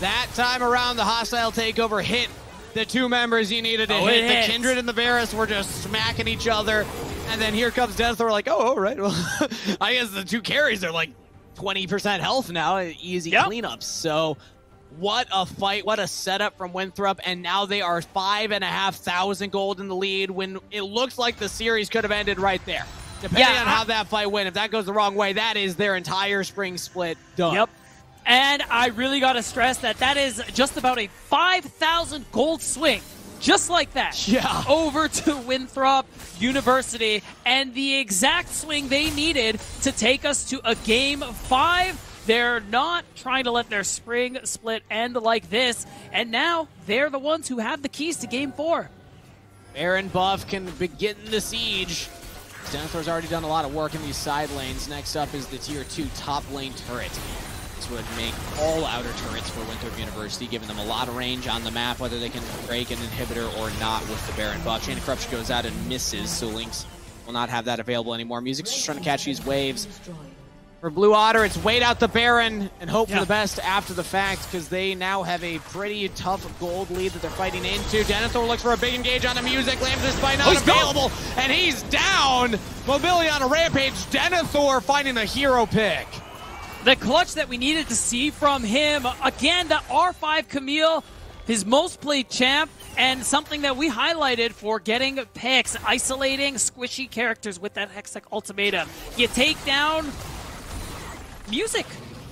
That time around, the hostile takeover hit the two members you needed to oh, hit. The Kindred and the Varus were just smacking each other. And then here comes Denethor, like, oh, all right. Well, I guess the two carries are like 20% health now. Easy yep. cleanups. So what a fight. What a setup from Winthrop. And now they are five and a half thousand gold in the lead when it looks like the series could have ended right there. Depending yeah, on how that fight went, if that goes the wrong way, that is their entire spring split done. Yep. And I really got to stress that that is just about a 5,000 gold swing just like that. Yeah. Over to Winthrop University, and the exact swing they needed to take us to a game five. They're not trying to let their spring split end like this, and now they're the ones who have the keys to game four. Baron Buff can begin the siege. Denethor's already done a lot of work in these side lanes. Next up is the tier 2 top lane turret would make all outer turrets for Winthrop University, giving them a lot of range on the map, whether they can break an inhibitor or not with the Baron buff. Chain of Corruption goes out and misses, so Lynx will not have that available anymore. Music's just trying to catch these waves. For Blue Otter, it's wait out the Baron and hope yeah. for the best after the fact because they now have a pretty tough gold lead that they're fighting into. Denethor looks for a big engage on the music. Lambs is by not oh, available, gone. and he's down. Mobility on a rampage. Denethor finding the hero pick the clutch that we needed to see from him. Again, the R5 Camille, his most played champ, and something that we highlighted for getting picks, isolating squishy characters with that Hextech ultimatum. You take down Music,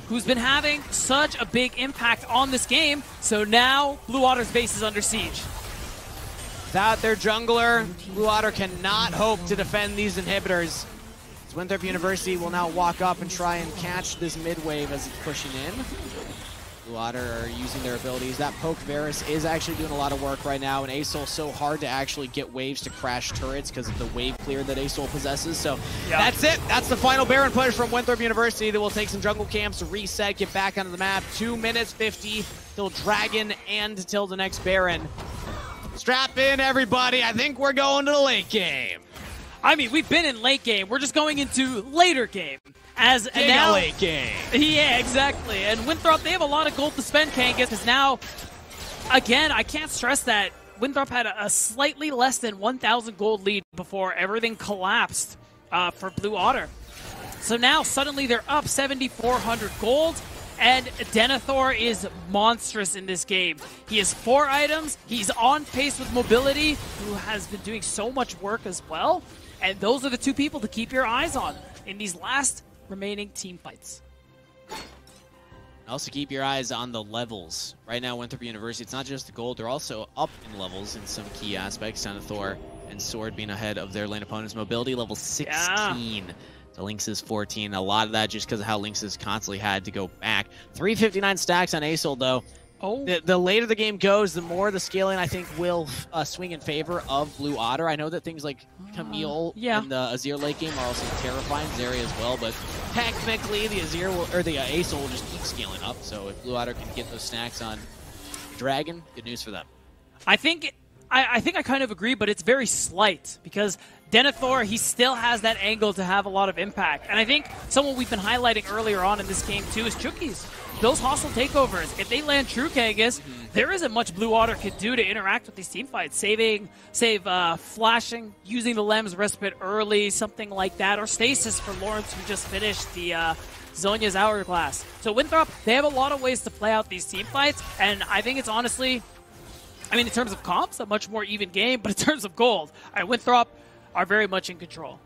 who's been having such a big impact on this game, so now Blue Otter's base is under siege. Without their jungler, Blue Otter cannot hope to defend these inhibitors. Winthrop University will now walk up and try and catch this mid wave as it's pushing in. Blue Otter are using their abilities. That poke Varus is actually doing a lot of work right now, and Asol so hard to actually get waves to crash turrets because of the wave clear that Asol possesses. So yep. that's it. That's the final Baron push from Winthrop University. That will take some jungle camps reset, get back onto the map. Two minutes 50 till Dragon and till the next Baron. Strap in, everybody. I think we're going to the late game. I mean, we've been in late game. We're just going into later game. As Giga now, late game. Yeah, exactly. And Winthrop, they have a lot of gold to spend, Kangas, because now, again, I can't stress that Winthrop had a, a slightly less than 1,000 gold lead before everything collapsed uh, for Blue Otter. So now suddenly they're up 7,400 gold. And Denethor is monstrous in this game. He has four items. He's on pace with mobility, who has been doing so much work as well. And those are the two people to keep your eyes on in these last remaining team fights. Also keep your eyes on the levels. Right now, Winthrop University, it's not just the gold, they're also up in levels in some key aspects. Denethor and Sword being ahead of their lane opponents. Mobility level 16. Yeah. The Lynx is 14. A lot of that just because of how Lynx has constantly had to go back. 359 stacks on Asol, though. Oh. The, the, later the game goes, the more the scaling I think will uh, swing in favor of Blue Otter. I know that things like Camille uh, yeah. and the Azir late game are also terrifying, Zarya as well, but technically the Azir will, or the uh, Asol will just keep scaling up. So if Blue Otter can get those snacks on Dragon, good news for them. I think I, I think I kind of agree, but it's very slight because Denethor, he still has that angle to have a lot of impact. And I think someone we've been highlighting earlier on in this game too is Chookies. Those hostile takeovers, if they land true Kangas, there isn't much Blue Otter could do to interact with these team fights. Saving, save uh, flashing, using the Lamb's Respite early, something like that, or stasis for Lawrence who just finished the uh, Zhonya's Hourglass. So Winthrop, they have a lot of ways to play out these team fights, and I think it's honestly, I mean, in terms of comps, a much more even game, but in terms of gold, I Winthrop are very much in control.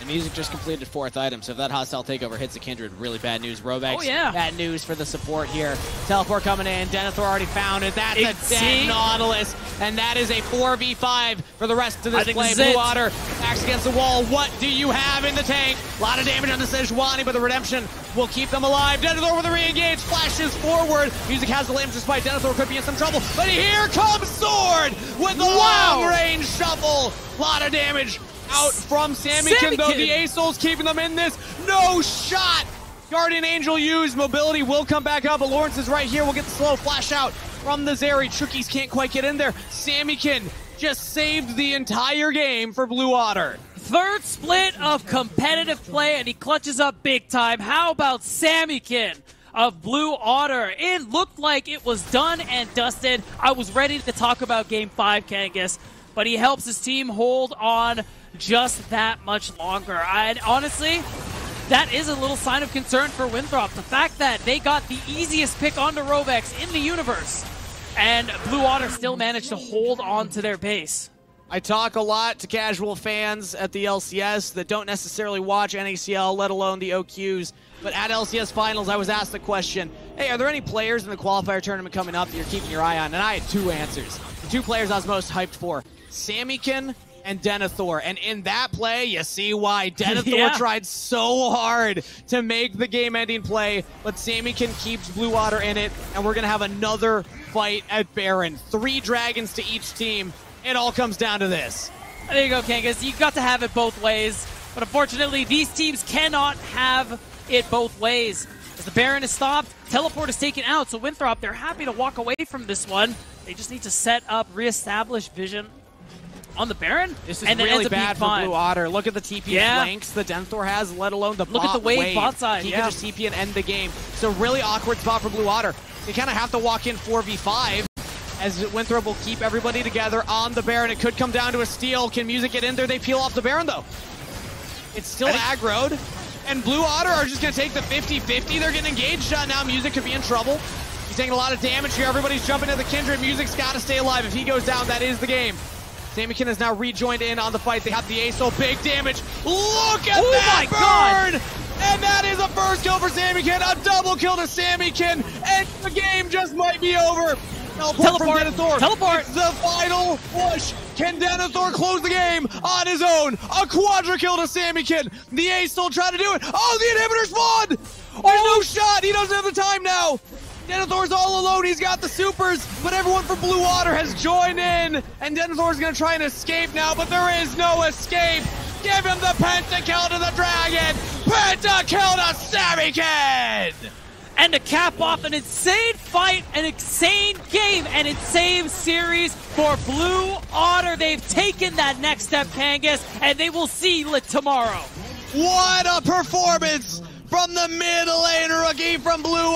The music just completed fourth item, so if that hostile takeover hits the Kindred, really bad news. Rovex, oh, yeah. bad news for the support here. Teleport coming in. Denethor already found it. That's a dead Nautilus, and that is a 4v5 for the rest of this play. Blue Otter backs against the wall. What do you have in the tank? A lot of damage on the Sejuani, but the Redemption will keep them alive. Denethor with a re-engage, flashes forward. Music has the Lamb's Respite Denethor could be in some trouble, but here comes Sword with the wow. long-range shuffle. A lot of damage out from Sammy, Sammy though. The Asol's keeping them in this. No shot Guardian Angel used. Mobility will come back up, but Lawrence is right here. We'll get the slow flash out from the Zeri. Chookies can't quite get in there. Sammykin just saved the entire game for Blue Otter. Third split of competitive play, and he clutches up big time. How about Sammykin? of Blue Otter. It looked like it was done and dusted. I was ready to talk about Game 5, Kangas, but he helps his team hold on just that much longer. And honestly, that is a little sign of concern for Winthrop. The fact that they got the easiest pick onto Rovex in the universe, and Blue Otter still managed to hold on to their base. I talk a lot to casual fans at the LCS that don't necessarily watch NACL, let alone the OQs. But at LCS Finals, I was asked the question, hey, are there any players in the qualifier tournament coming up that you're keeping your eye on? And I had two answers. The two players I was most hyped for, Sammykin and Denethor. And in that play, you see why Denethor yeah. tried so hard to make the game-ending play, but Sammykin keeps Blue Otter in it, and we're going to have another fight at Baron. Three dragons to each team. It all comes down to this. There you go, Kangas. You got to have it both ways. But unfortunately, these teams cannot have it both ways. As the Baron is stopped, teleport is taken out, so Winthrop, they're happy to walk away from this one. They just need to set up, reestablish vision on the Baron. This is and really bad for Blue Otter. Look at the TP yeah. flanks the Denethor has, let alone the Look at the wave, wave. bot side. He yeah. can just TP and end the game. So really awkward spot for Blue Otter. They kind of have to walk in 4v5 as Winthrop will keep everybody together on the Baron. It could come down to a steal. Can Music get in there? They peel off the Baron, though. It's still aggroed. And Blue Otter are just going to take the 50-50. They're getting engaged uh, now. Music could be in trouble. He's taking a lot of damage here. Everybody's jumping to the Kindred. Music's got to stay alive. If he goes down, that is the game. Sammykin has now rejoined in on the fight. They have the ace, so big damage. Look at oh that burn! God. And that is a first kill for Sammykin, a double kill to Sammykin, and the game just might be over. Teleport, Teleport. from Denethor. Teleport. It's the final push. Can Denethor close the game on his own? A quadra kill to Sammykin. The ace still trying to do it. Oh, the inhibitor spawned. Oh, no shot. He doesn't have the time now. Denethor's all alone. He's got the supers, but everyone from Blue Otter has joined in. And Denethor's going to try and escape now, but there is no escape. Give him the pentakill to the dragon. Pentakill to Sammykin and to cap off an insane fight, an insane game, an insane series for Blue Otter. They've taken that next step, Kangas, and they will see lit tomorrow. What a performance from the mid lane rookie from Blue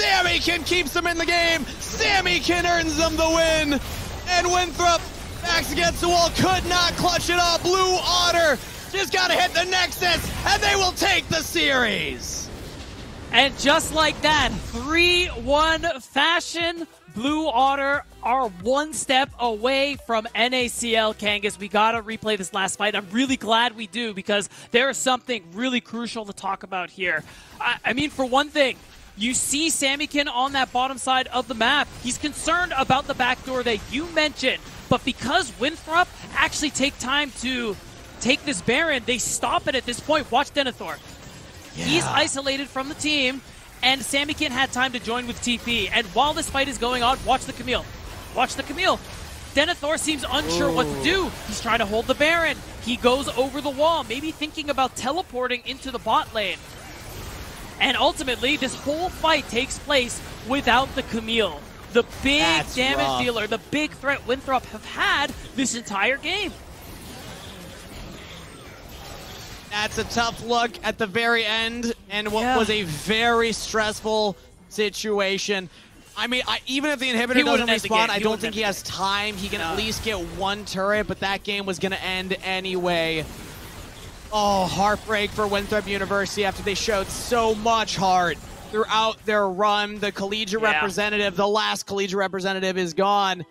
Otter. Sammykin keeps them in the game. Sammy Sammykin earns them the win. And Winthrop, backs against the wall, could not clutch it up. Blue Otter just got to hit the Nexus, and they will take the series. And just like that, 3-1 fashion, Blue Otter are one step away from NACL Kangas. We got to replay this last fight. I'm really glad we do because there is something really crucial to talk about here. I, I mean, for one thing, you see Sammykin on that bottom side of the map. He's concerned about the backdoor that you mentioned. But because Winthrop actually take time to take this Baron, they stop it at this point. Watch Denethor. Yeah. He's isolated from the team, and Sammykin had time to join with TP. And while this fight is going on, watch the Camille. Watch the Camille. Denethor seems unsure Ooh. what to do. He's trying to hold the Baron. He goes over the wall, maybe thinking about teleporting into the bot lane. And ultimately, this whole fight takes place without the Camille. The big That's damage rough. dealer, the big threat Winthrop have had this entire game. That's a tough look at the very end and what yeah. was a very stressful situation. I mean, I, even if the inhibitor he doesn't respawn, I don't think he has time. He can no. at least get one turret, but that game was going to end anyway. Oh, heartbreak for Winthrop University after they showed so much heart throughout their run. The collegiate yeah. representative, the last collegiate representative is gone.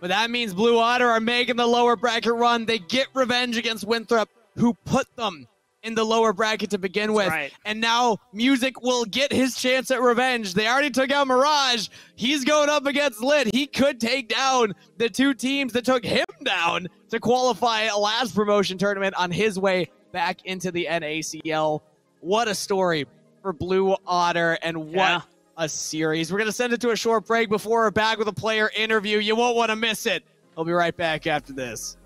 But that means Blue Otter are making the lower bracket run. They get revenge against Winthrop who put them in the lower bracket to begin with. Right. And now Music will get his chance at revenge. They already took out Mirage. He's going up against Lit. He could take down the two teams that took him down to qualify a last promotion tournament on his way back into the NACL. What a story for Blue Otter and what yeah. a series. We're going to send it to a short break before we're back with a player interview. You won't want to miss it. We'll be right back after this.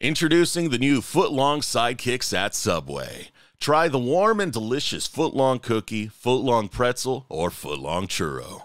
Introducing the new foot long sidekicks at Subway. Try the warm and delicious footlong cookie, footlong pretzel, or footlong churro.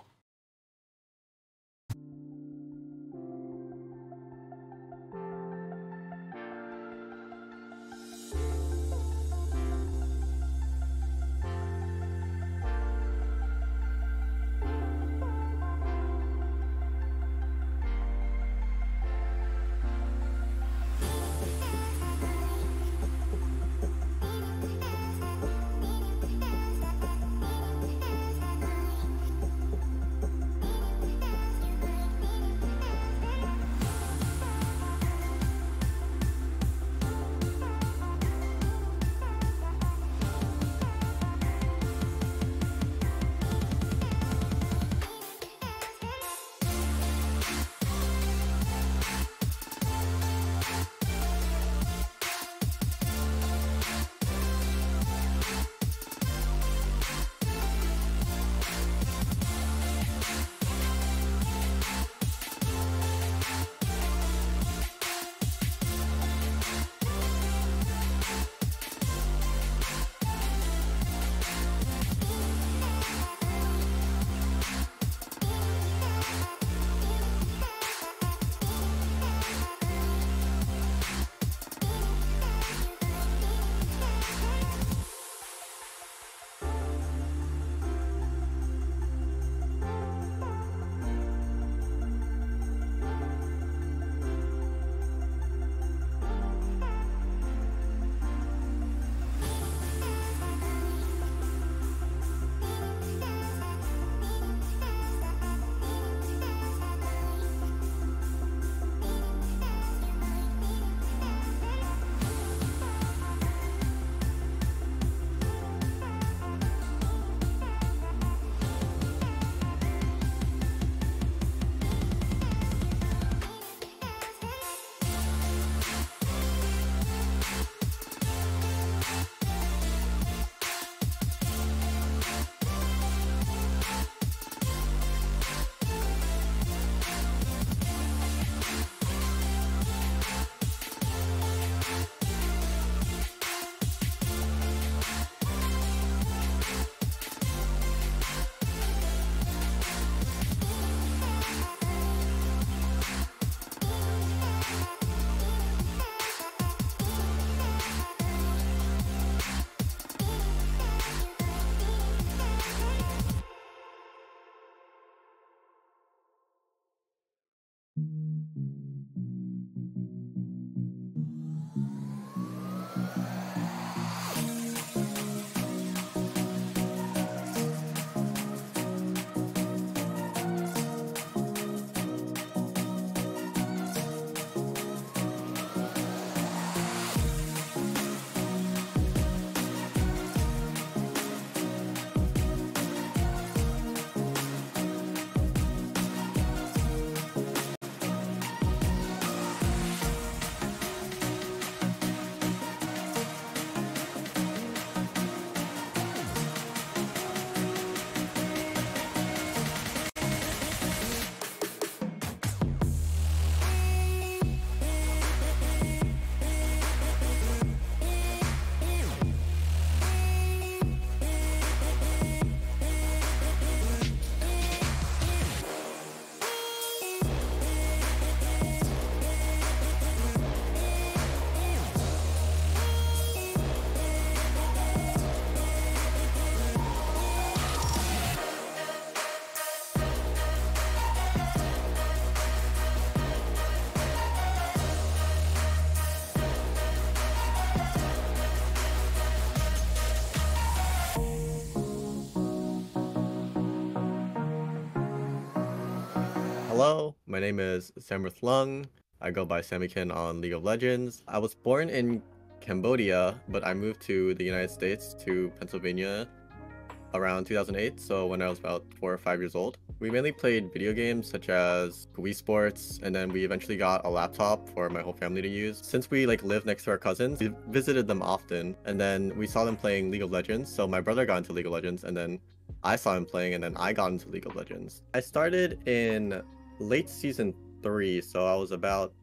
Name is Samruth Lung. I go by Sammykin on League of Legends. I was born in Cambodia, but I moved to the United States to Pennsylvania around 2008, so when I was about four or five years old. We mainly played video games such as Wii Sports, and then we eventually got a laptop for my whole family to use. Since we like live next to our cousins, we visited them often, and then we saw them playing League of Legends. So my brother got into League of Legends, and then I saw him playing, and then I got into League of Legends. I started in late season three, so I was about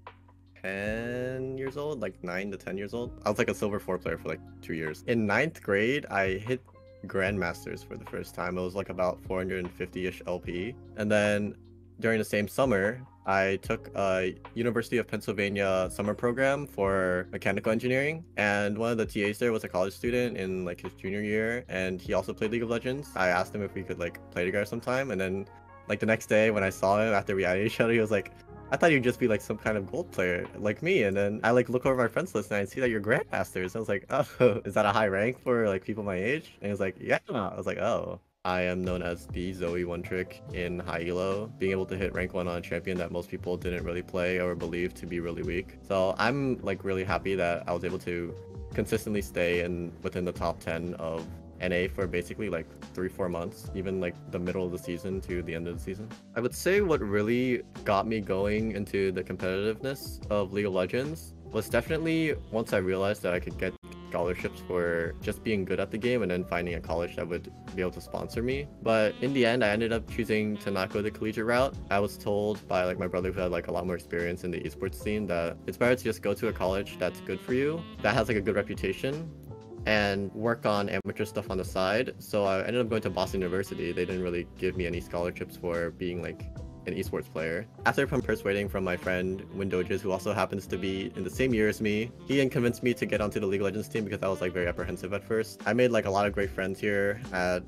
10 years old, like 9 to 10 years old. I was like a silver 4 player for like 2 years. In ninth grade, I hit Grandmasters for the first time. It was like about 450-ish LP. And then during the same summer, I took a University of Pennsylvania summer program for mechanical engineering, and one of the TAs there was a college student in like his junior year, and he also played League of Legends. I asked him if we could like play together sometime, and then like the next day when I saw him after we added each other, he was like, I thought you'd just be like some kind of gold player like me. And then I like look over my friends list and I see that you're grandmasters. I was like, oh, is that a high rank for like people my age? And he was like, yeah. I was like, oh. I am known as the Zoe One Trick in high elo, being able to hit rank one on a champion that most people didn't really play or believe to be really weak. So I'm like really happy that I was able to consistently stay in within the top 10 of NA for basically like three, four months, even like the middle of the season to the end of the season. I would say what really got me going into the competitiveness of League of Legends was definitely once I realized that I could get scholarships for just being good at the game and then finding a college that would be able to sponsor me. But in the end, I ended up choosing to not go the collegiate route. I was told by like my brother who had like a lot more experience in the esports scene that it's better to just go to a college that's good for you, that has like a good reputation, and work on amateur stuff on the side. So I ended up going to Boston University. They didn't really give me any scholarships for being like an esports player. After from persuading from my friend Windoges, who also happens to be in the same year as me, he convinced me to get onto the League of Legends team because I was like very apprehensive at first. I made like a lot of great friends here at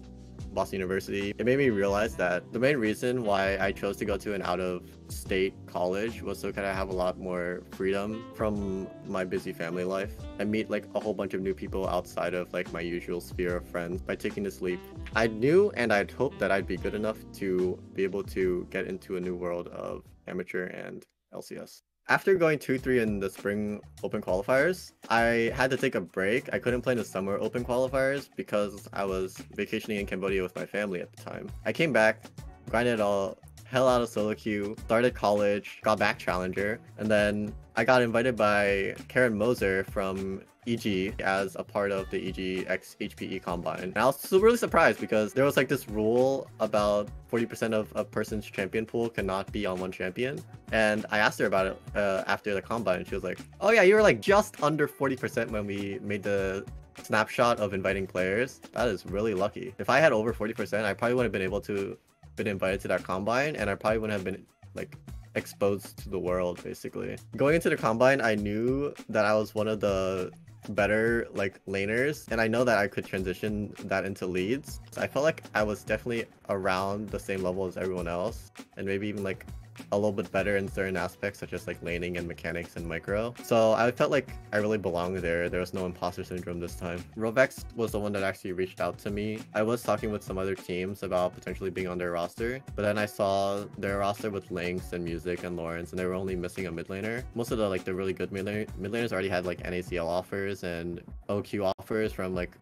Boston University, it made me realize that the main reason why I chose to go to an out of state college was so kind of have a lot more freedom from my busy family life and meet like a whole bunch of new people outside of like my usual sphere of friends by taking this leap. I knew and I'd hoped that I'd be good enough to be able to get into a new world of amateur and LCS after going 2-3 in the spring open qualifiers, I had to take a break. I couldn't play in the summer open qualifiers because I was vacationing in Cambodia with my family at the time. I came back, grinded all hell out of solo queue, started college, got back challenger, and then I got invited by Karen Moser from EG as a part of the EG X HPE Combine. And I was really surprised because there was like this rule about 40% of a person's champion pool cannot be on one champion. And I asked her about it uh, after the Combine and she was like, oh yeah, you were like just under 40% when we made the snapshot of inviting players. That is really lucky. If I had over 40%, I probably wouldn't have been able to been invited to that Combine and I probably wouldn't have been like exposed to the world basically. Going into the Combine, I knew that I was one of the better like laners and I know that I could transition that into leads. So I felt like I was definitely around the same level as everyone else and maybe even like a little bit better in certain aspects such as like laning and mechanics and micro. So I felt like I really belonged there. There was no imposter syndrome this time. Rovex was the one that actually reached out to me. I was talking with some other teams about potentially being on their roster, but then I saw their roster with Lynx and Music and Lawrence and they were only missing a mid laner. Most of the like the really good mid, mid laners already had like NACL offers and OQ offers from like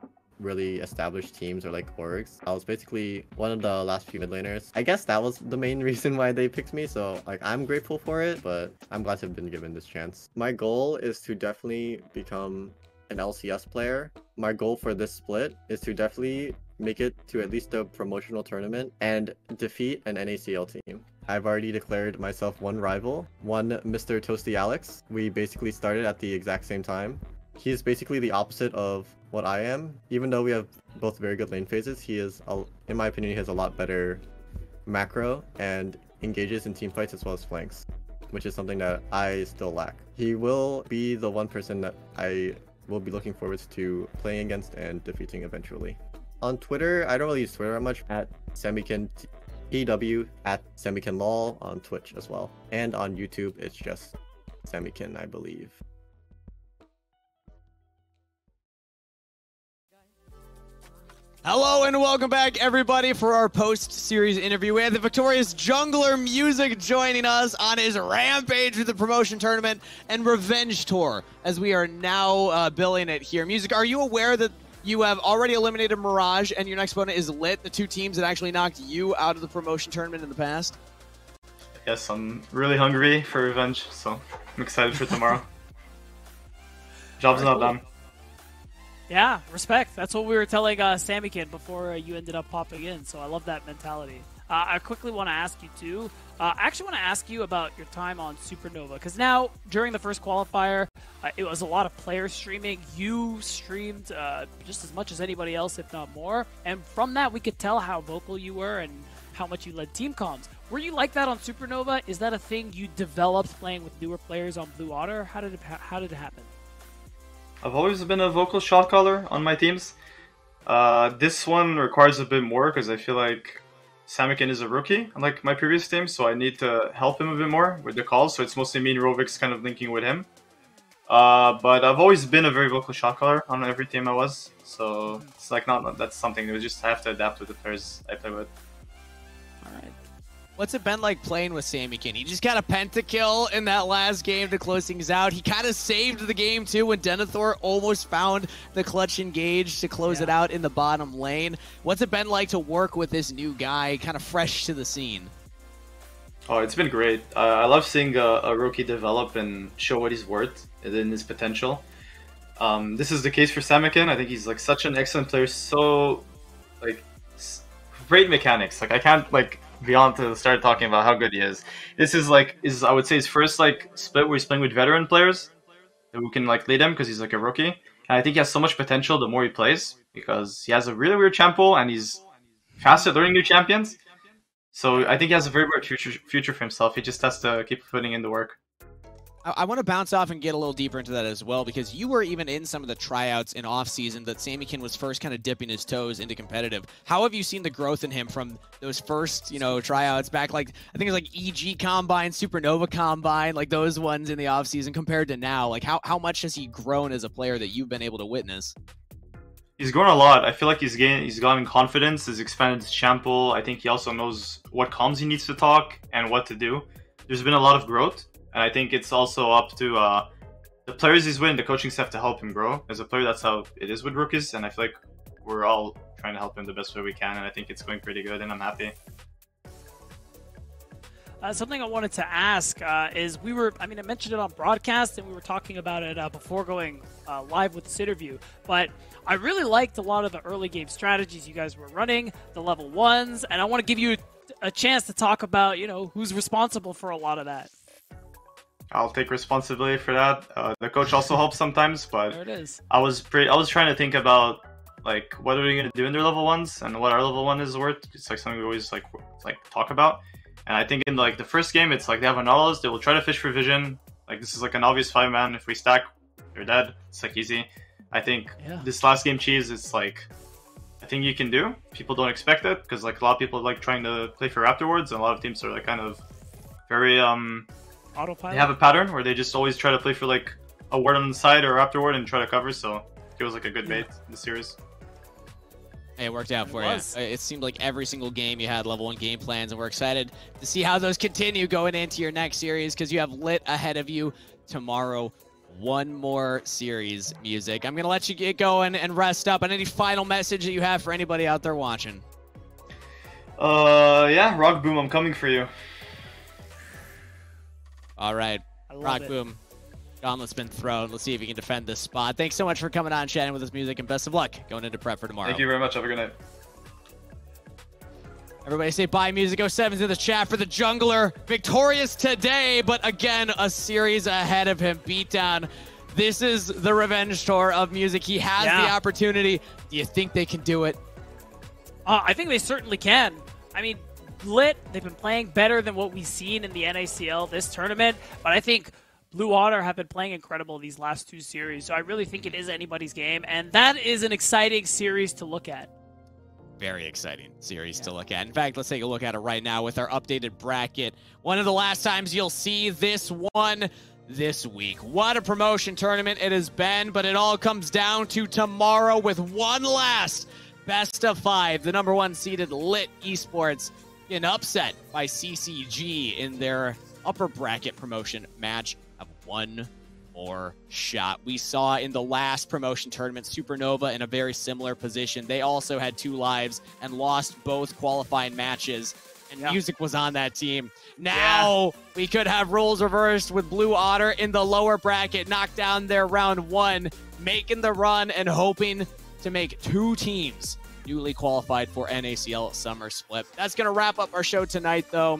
really established teams or like orgs. I was basically one of the last few mid laners. I guess that was the main reason why they picked me, so like I'm grateful for it, but I'm glad to have been given this chance. My goal is to definitely become an LCS player. My goal for this split is to definitely make it to at least a promotional tournament and defeat an NACL team. I've already declared myself one rival, one Mr. Toasty Alex. We basically started at the exact same time. He's basically the opposite of what I am. Even though we have both very good lane phases, he is, in my opinion, he has a lot better macro and engages in team fights as well as flanks, which is something that I still lack. He will be the one person that I will be looking forward to playing against and defeating eventually. On Twitter, I don't really use Twitter that much at Samikin PW at Samikin Lol on Twitch as well. And on YouTube, it's just Samikin, I believe. Hello and welcome back, everybody, for our post-series interview. We had the victorious Jungler Music joining us on his rampage with the promotion tournament and revenge tour, as we are now uh, billing it here. Music, are you aware that you have already eliminated Mirage and your next opponent is Lit, the two teams that actually knocked you out of the promotion tournament in the past? Yes, I'm really hungry for revenge, so I'm excited for tomorrow. Job's not done. Yeah, respect. That's what we were telling uh, Sammykin before uh, you ended up popping in. So I love that mentality. Uh, I quickly want to ask you too. Uh, I actually want to ask you about your time on Supernova because now during the first qualifier, uh, it was a lot of player streaming. You streamed uh, just as much as anybody else, if not more. And from that, we could tell how vocal you were and how much you led team comms. Were you like that on Supernova? Is that a thing you developed playing with newer players on Blue Otter? How did it how did it happen? I've always been a vocal shot caller on my teams. Uh, this one requires a bit more because I feel like Sammykin is a rookie, unlike my previous team, so I need to help him a bit more with the calls. So it's mostly me and Rovex kind of linking with him. Uh, but I've always been a very vocal shot caller on every team I was, so it's like not that's something that we just have to adapt with the players I play with. All right. What's it been like playing with Sammykin? He just got a pentakill in that last game to close things out. He kind of saved the game too when Denethor almost found the clutch engage to close yeah. it out in the bottom lane. What's it been like to work with this new guy, kind of fresh to the scene? Oh, it's been great. Uh, I love seeing a, a, rookie develop and show what he's worth and his potential. Um, this is the case for Sammykin. I think he's like such an excellent player, so like great mechanics. Like I can't like beyond to start talking about how good he is. This is like is I would say his first like split where he's playing with veteran players who can like lead him because he's like a rookie. And I think he has so much potential the more he plays because he has a really weird champ pool and he's fast at learning new champions. So I think he has a very bright future future for himself. He just has to keep putting in the work. I, I want to bounce off and get a little deeper into that as well because you were even in some of the tryouts in off season that Sammykin was first kind of dipping his toes into competitive. How have you seen the growth in him from those first, you know, tryouts back like I think it was like EG Combine, Supernova Combine, like those ones in the off season compared to now? Like how how much has he grown as a player that you've been able to witness? He's grown a lot. I feel like he's gained he's gotten confidence, he's expanded his pool. I think he also knows what comms he needs to talk and what to do. There's been a lot of growth and I think it's also up to uh, the players he's with, the coaching staff to help him grow. As a player, that's how it is with rookies, and I feel like we're all trying to help him the best way we can, and I think it's going pretty good, and I'm happy. Uh, something I wanted to ask uh, is we were, I mean, I mentioned it on broadcast and we were talking about it uh, before going uh, live with this interview, but I really liked a lot of the early game strategies you guys were running, the level ones, and I want to give you a chance to talk about, you know, who's responsible for a lot of that. I'll take responsibility for that. Uh, the coach also helps sometimes, but there it is. I was pretty. I was trying to think about like what are we gonna do in their level ones and what our level one is worth. It's like something we always like like talk about. And I think in like the first game, it's like they have an Nautilus. They will try to fish for vision. Like this is like an obvious five man. If we stack, they're dead. It's like easy. I think yeah. this last game cheese, it's like I think you can do. People don't expect it because like a lot of people like trying to play for Raptor wards, and a lot of teams are like kind of very um autopilot. They have a pattern where they just always try to play for like a word on the side or afterward and try to cover. So it was like a good bait in the series. Hey, it worked out for it you. It seemed like every single game you had level one game plans, and we're excited to see how those continue going into your next series because you have lit ahead of you tomorrow. One more series music. I'm gonna let you get going and rest up. And any final message that you have for anybody out there watching? Uh, yeah, Rock Boom, I'm coming for you. All right. Rock it. Boom. Gauntlet's been thrown. Let's see if he can defend this spot. Thanks so much for coming on, chatting with us music, and best of luck going into prep for tomorrow. Thank you very much. Have a good night. Everybody say bye, Music 07's in the chat for the jungler. Victorious today, but again, a series ahead of him. Beatdown. This is the revenge tour of music. He has yeah. the opportunity. Do you think they can do it? Uh, I think they certainly can. I mean, lit. They've been playing better than what we've seen in the NACL this tournament, but I think Blue Otter have been playing incredible these last two series. So I really think it is anybody's game, and that is an exciting series to look at. Very exciting series yeah. to look at. In fact, let's take a look at it right now with our updated bracket. One of the last times you'll see this one this week. What a promotion tournament it has been, but it all comes down to tomorrow with one last best of five. The number one seeded Lit Esports an upset by CCG in their upper bracket promotion match of one more shot. We saw in the last promotion tournament Supernova in a very similar position. They also had two lives and lost both qualifying matches. And yeah. Music was on that team. Now yeah. we could have roles reversed with Blue Otter in the lower bracket, knock down their round one making the run and hoping to make two teams newly qualified for NACL Summer Split. That's going to wrap up our show tonight, though.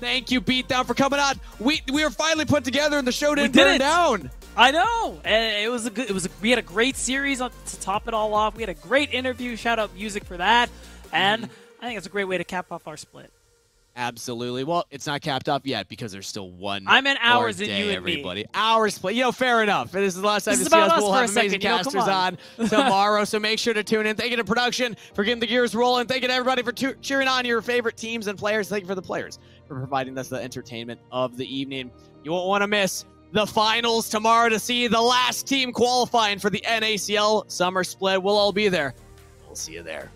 Thank you, Beatdown, for coming on. We we were finally put together, and the show didn't did burn it. down. I know, and it was a good. It was a, we had a great series on, to top it all off. We had a great interview. Shout out music for that, and mm-hmm. I think it's a great way to cap off our split. Absolutely. Well, it's not capped off yet because there's still one. I'm more hours in day, you and me. everybody. Hours play. You know, fair enough. This is the last time This you see us. us We'll have amazing second, you know, casters on. tomorrow, so make sure to tune in. Thank you to production for getting the gears rolling. Thank you to everybody for cheering on your favorite teams and players. Thank you for the players for providing us the entertainment of the evening. You won't want to miss the finals tomorrow to see the last team qualifying for the NACL Summer Split. We'll all be there. We'll see you there.